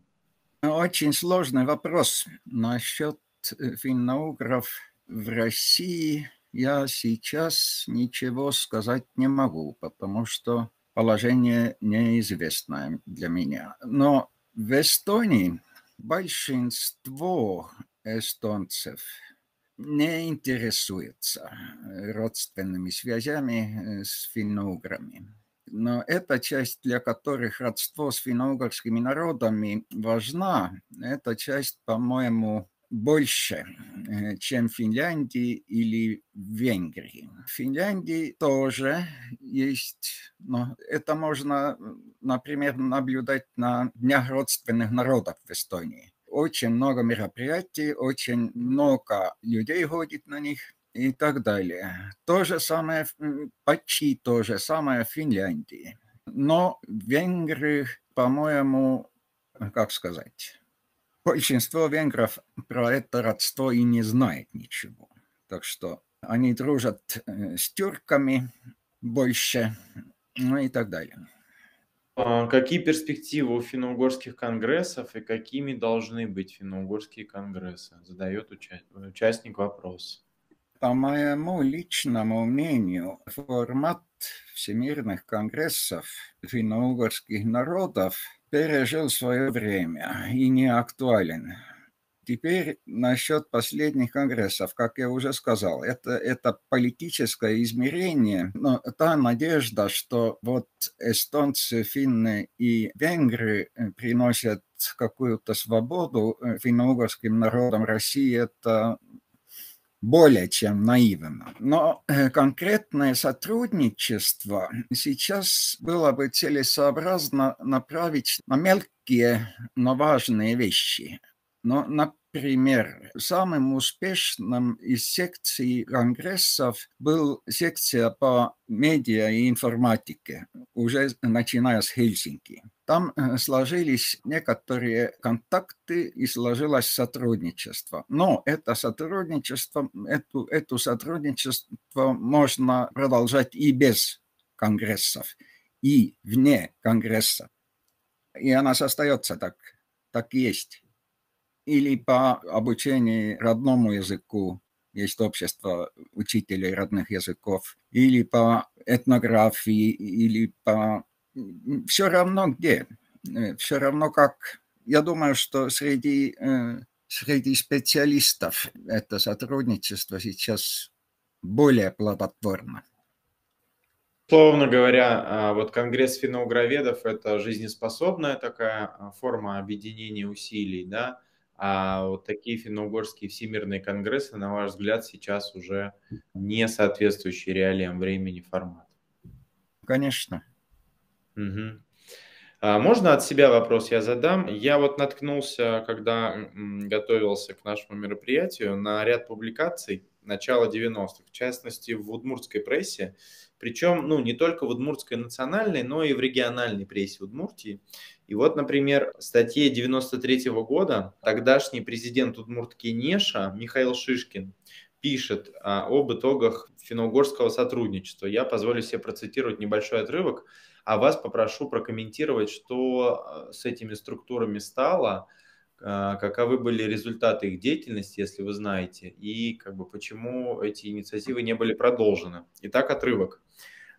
Очень сложный вопрос насчет э, финно-угров в России. Я сейчас ничего сказать не могу, потому что положение неизвестное для меня. Но в Эстонии большинство эстонцев не интересуется родственными связями с финно-уграми. Но эта часть, для которых родство с финно-угорскими народами важна, эта часть, по-моему, больше, э, чем Финляндии или Венгрии. В Финляндии тоже есть, но это можно, например, наблюдать на Днях родственных народов в Эстонии. Очень много мероприятий, очень много людей ходит на них и так далее. То же самое, почти то же самое в Финляндии. Но венгры, по-моему, как сказать, большинство венгров про это родство и не знает ничего. Так что они дружат э, с тюрками больше, ну и так далее.
А какие перспективы у финно-угорских конгрессов и какими должны быть финно-угорские конгрессы? Задает уча- участник вопрос.
По моему личному мнению, формат всемирных конгрессов финно-угорских народов пережил свое время и не актуален. Теперь насчет последних конгрессов, как я уже сказал, это, это политическое измерение, но та надежда, что вот эстонцы, финны и венгры приносят какую-то свободу финно-угорским народам России, это более чем наивно. Но э, конкретное сотрудничество сейчас было бы целесообразно направить на мелкие, но важные вещи. Но, например, самым успешным из секций конгрессов был секция по медиа и информатике, уже начиная с Хельсинки. Там э, сложились некоторые контакты и сложилось сотрудничество. Но это сотрудничество, эту, эту сотрудничество можно продолжать и без конгрессов, и вне конгресса. И она остается так, так есть. Или по обучению родному языку, есть общество учителей родных языков, или по этнографии, или по все равно где, э, все равно как. Я думаю, что среди, э, среди специалистов это сотрудничество сейчас более плодотворно.
Словно говоря, а, вот Конгресс финно-угроведов – это жизнеспособная такая а, форма объединения усилий, да, а вот такие финно-угорские всемирные конгрессы, на ваш взгляд, сейчас уже не соответствующие реалиям времени формат?
Конечно.
Угу. А можно от себя вопрос я задам? Я вот наткнулся, когда готовился к нашему мероприятию, на ряд публикаций начала 90-х, в частности в удмуртской прессе, причем ну, не только в удмуртской национальной, но и в региональной прессе Удмуртии. И вот, например, в статье 93 -го года тогдашний президент Удмуртки Неша Михаил Шишкин пишет а, об итогах финно-угорского сотрудничества. Я позволю себе процитировать небольшой отрывок – а вас попрошу прокомментировать, что э, с этими структурами стало, э, каковы были результаты их деятельности, если вы знаете, и как бы почему эти инициативы не были продолжены. Итак, отрывок.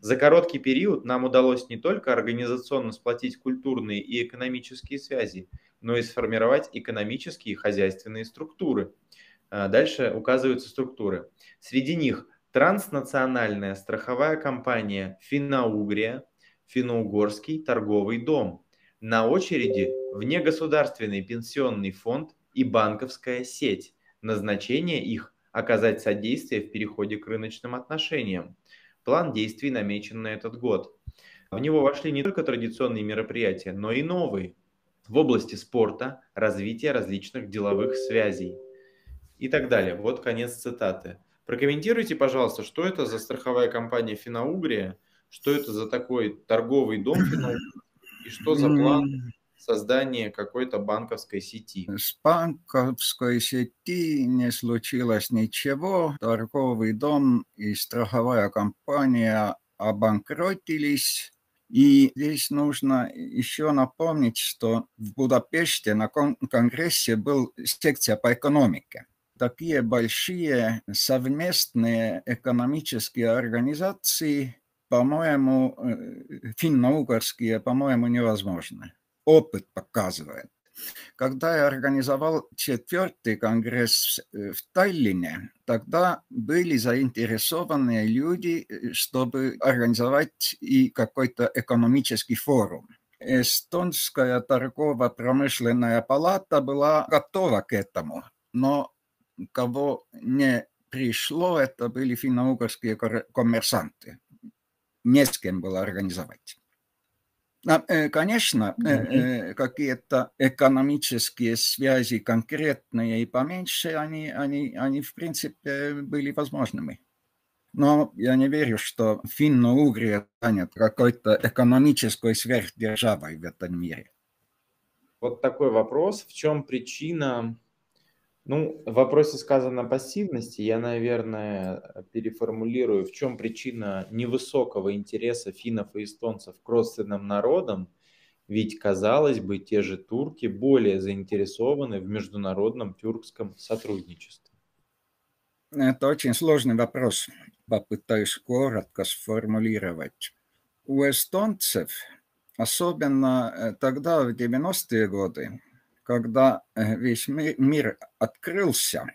За короткий период нам удалось не только организационно сплотить культурные и экономические связи, но и сформировать экономические и хозяйственные структуры. Э, дальше указываются структуры. Среди них транснациональная страховая компания «Финаугрия», Финно-Угорский торговый дом. На очереди внегосударственный пенсионный фонд и банковская сеть. Назначение их – оказать содействие в переходе к рыночным отношениям. План действий намечен на этот год. В него вошли не только традиционные мероприятия, но и новые в области спорта, развития различных деловых связей и так далее. Вот конец цитаты. Прокомментируйте, пожалуйста, что это за страховая компания «Финаугрия», что это за такой торговый дом и что за план создание какой-то банковской сети.
С банковской сети не случилось ничего. Торговый дом и страховая компания обанкротились. И здесь нужно еще напомнить, что в Будапеште на конгрессе был секция по экономике. Такие большие совместные экономические организации, по-моему, э, финно-угорские, по-моему, невозможны. Опыт показывает. Когда я организовал четвертый конгресс э, в Таллине, тогда были заинтересованные люди, э, чтобы организовать и какой-то экономический форум. Эстонская торгово-промышленная палата была готова к этому, но кого не пришло, это были финно-угорские коммерсанты. Не с кем было организовать. Э, конечно, mm-hmm. какие-то экономические связи конкретные и поменьше, они, они, они в принципе были возможными. Но я не верю, что Финно-Угрия станет какой-то экономической сверхдержавой в этом мире.
Вот такой вопрос. В чем причина ну, в вопросе сказано пассивности. Я, наверное, переформулирую, в чем причина невысокого интереса финнов и эстонцев к родственным народам. Ведь, казалось бы, те же турки более заинтересованы в международном тюркском сотрудничестве.
Это очень сложный вопрос. Попытаюсь коротко сформулировать. У эстонцев, особенно э, тогда, в 90-е годы, когда э, весь мир открылся,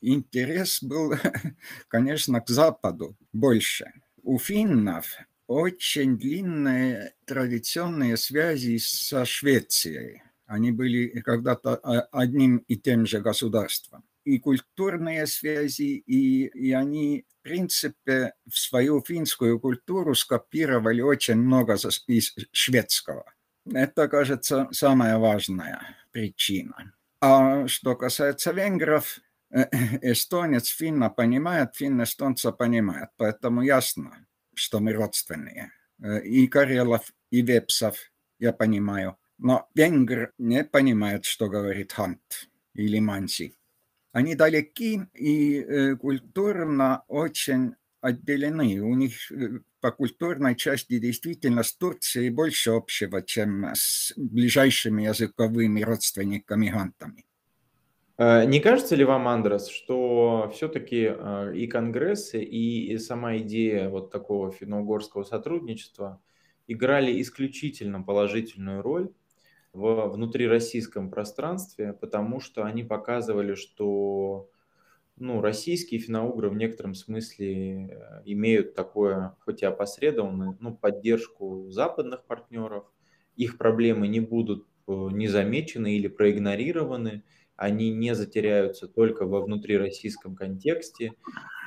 интерес был, [laughs] конечно, к Западу больше. У финнов очень длинные традиционные связи со Швецией. Они были когда-то а, одним и тем же государством. И культурные связи, и, и они, в принципе, в свою финскую культуру скопировали очень много из шведского. Это, кажется, самая важная причина. А что касается венгров, э, эстонец финна понимает, финн эстонца понимает, поэтому ясно, что мы родственные. Э, и Карелов, и Вепсов я понимаю, но венгр не понимает, что говорит Хант или Манси. Они далеки и э, культурно очень отделены. У них по культурной части действительно с Турцией больше общего, чем с ближайшими языковыми родственниками гантами.
Э, не кажется ли вам, Андрес, что все-таки э, и конгрессы, и сама идея вот такого финно-угорского сотрудничества играли исключительно положительную роль в внутрироссийском пространстве, потому что они показывали, что ну, российские финоугры в некотором смысле э, имеют такое, хоть и опосредованную, ну, поддержку западных партнеров. Их проблемы не будут э, не замечены или проигнорированы, они не затеряются только во внутрироссийском контексте,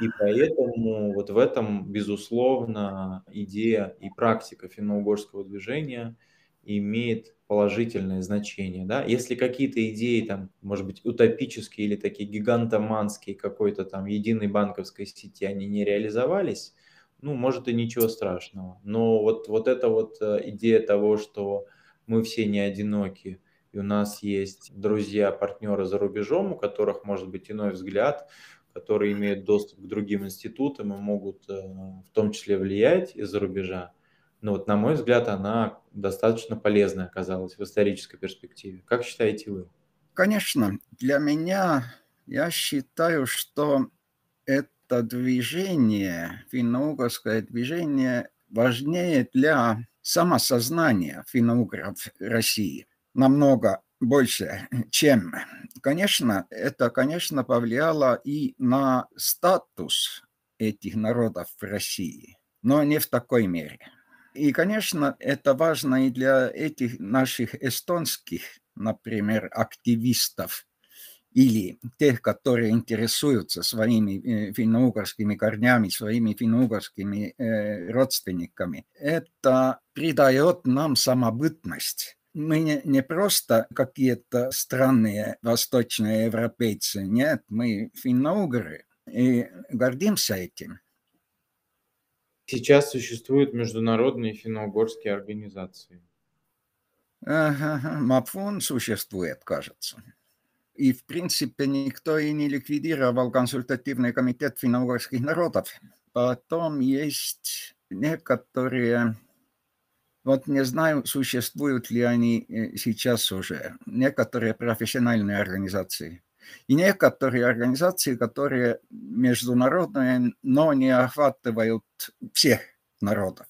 и поэтому вот в этом, безусловно, идея и практика финно-угорского движения имеет положительное значение. Да? Если какие-то идеи, там, может быть, утопические или такие гигантоманские какой-то там единой банковской сети, они не реализовались, ну, может и ничего страшного. Но вот, вот эта вот э, идея того, что мы все не одиноки, и у нас есть друзья, партнеры за рубежом, у которых может быть иной взгляд, которые имеют доступ к другим институтам и могут э, в том числе влиять из-за рубежа, но вот, на мой взгляд, она достаточно полезной оказалась в исторической перспективе. Как считаете вы?
Конечно, для меня, я считаю, что это движение, финно-угорское движение, важнее для самосознания финно-угров России намного больше, чем. Конечно, это, конечно, повлияло и на статус этих народов в России, но не в такой мере. И, конечно, это важно и для этих наших эстонских, например, активистов или тех, которые интересуются своими э, финно-угорскими корнями, своими финно-угорскими э, родственниками. Это придает нам самобытность. Мы не, просто какие-то странные восточные европейцы, нет, мы финно-угры и гордимся этим.
Сейчас существуют международные финно-угорские организации.
Мапфон существует, кажется. И, в принципе, никто и не ликвидировал консультативный комитет финно-угорских народов. Потом есть некоторые, вот не знаю, существуют ли они э, сейчас уже, некоторые профессиональные организации. И некоторые организации, которые международные, но не охватывают всех народов.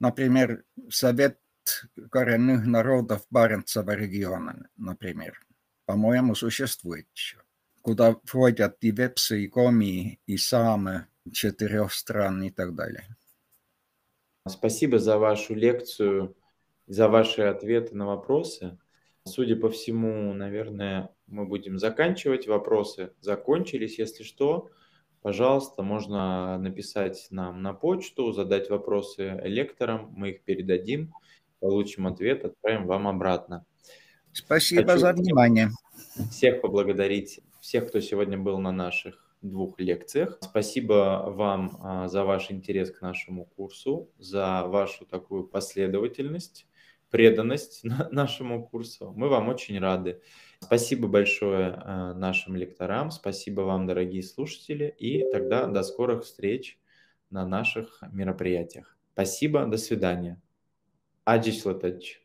Например, Совет коренных народов Баренцева региона, например по-моему, существует еще, куда входят и вепсы, и коми, и самы четырех стран и так далее.
Спасибо за вашу лекцию, за ваши ответы на вопросы. Судя по всему, наверное, мы будем заканчивать. Вопросы закончились. Если что, пожалуйста, можно написать нам на почту, задать вопросы лекторам, мы их передадим, получим ответ, отправим вам обратно.
Спасибо Хочу за внимание.
Всех поблагодарить, всех, кто сегодня был на наших двух лекциях. Спасибо вам а, за ваш интерес к нашему курсу, за вашу такую последовательность, преданность [laughs] нашему курсу. Мы вам очень рады. Спасибо большое а, нашим лекторам, спасибо вам, дорогие слушатели, и тогда до скорых встреч на наших мероприятиях. Спасибо, до свидания. Аджич Латач.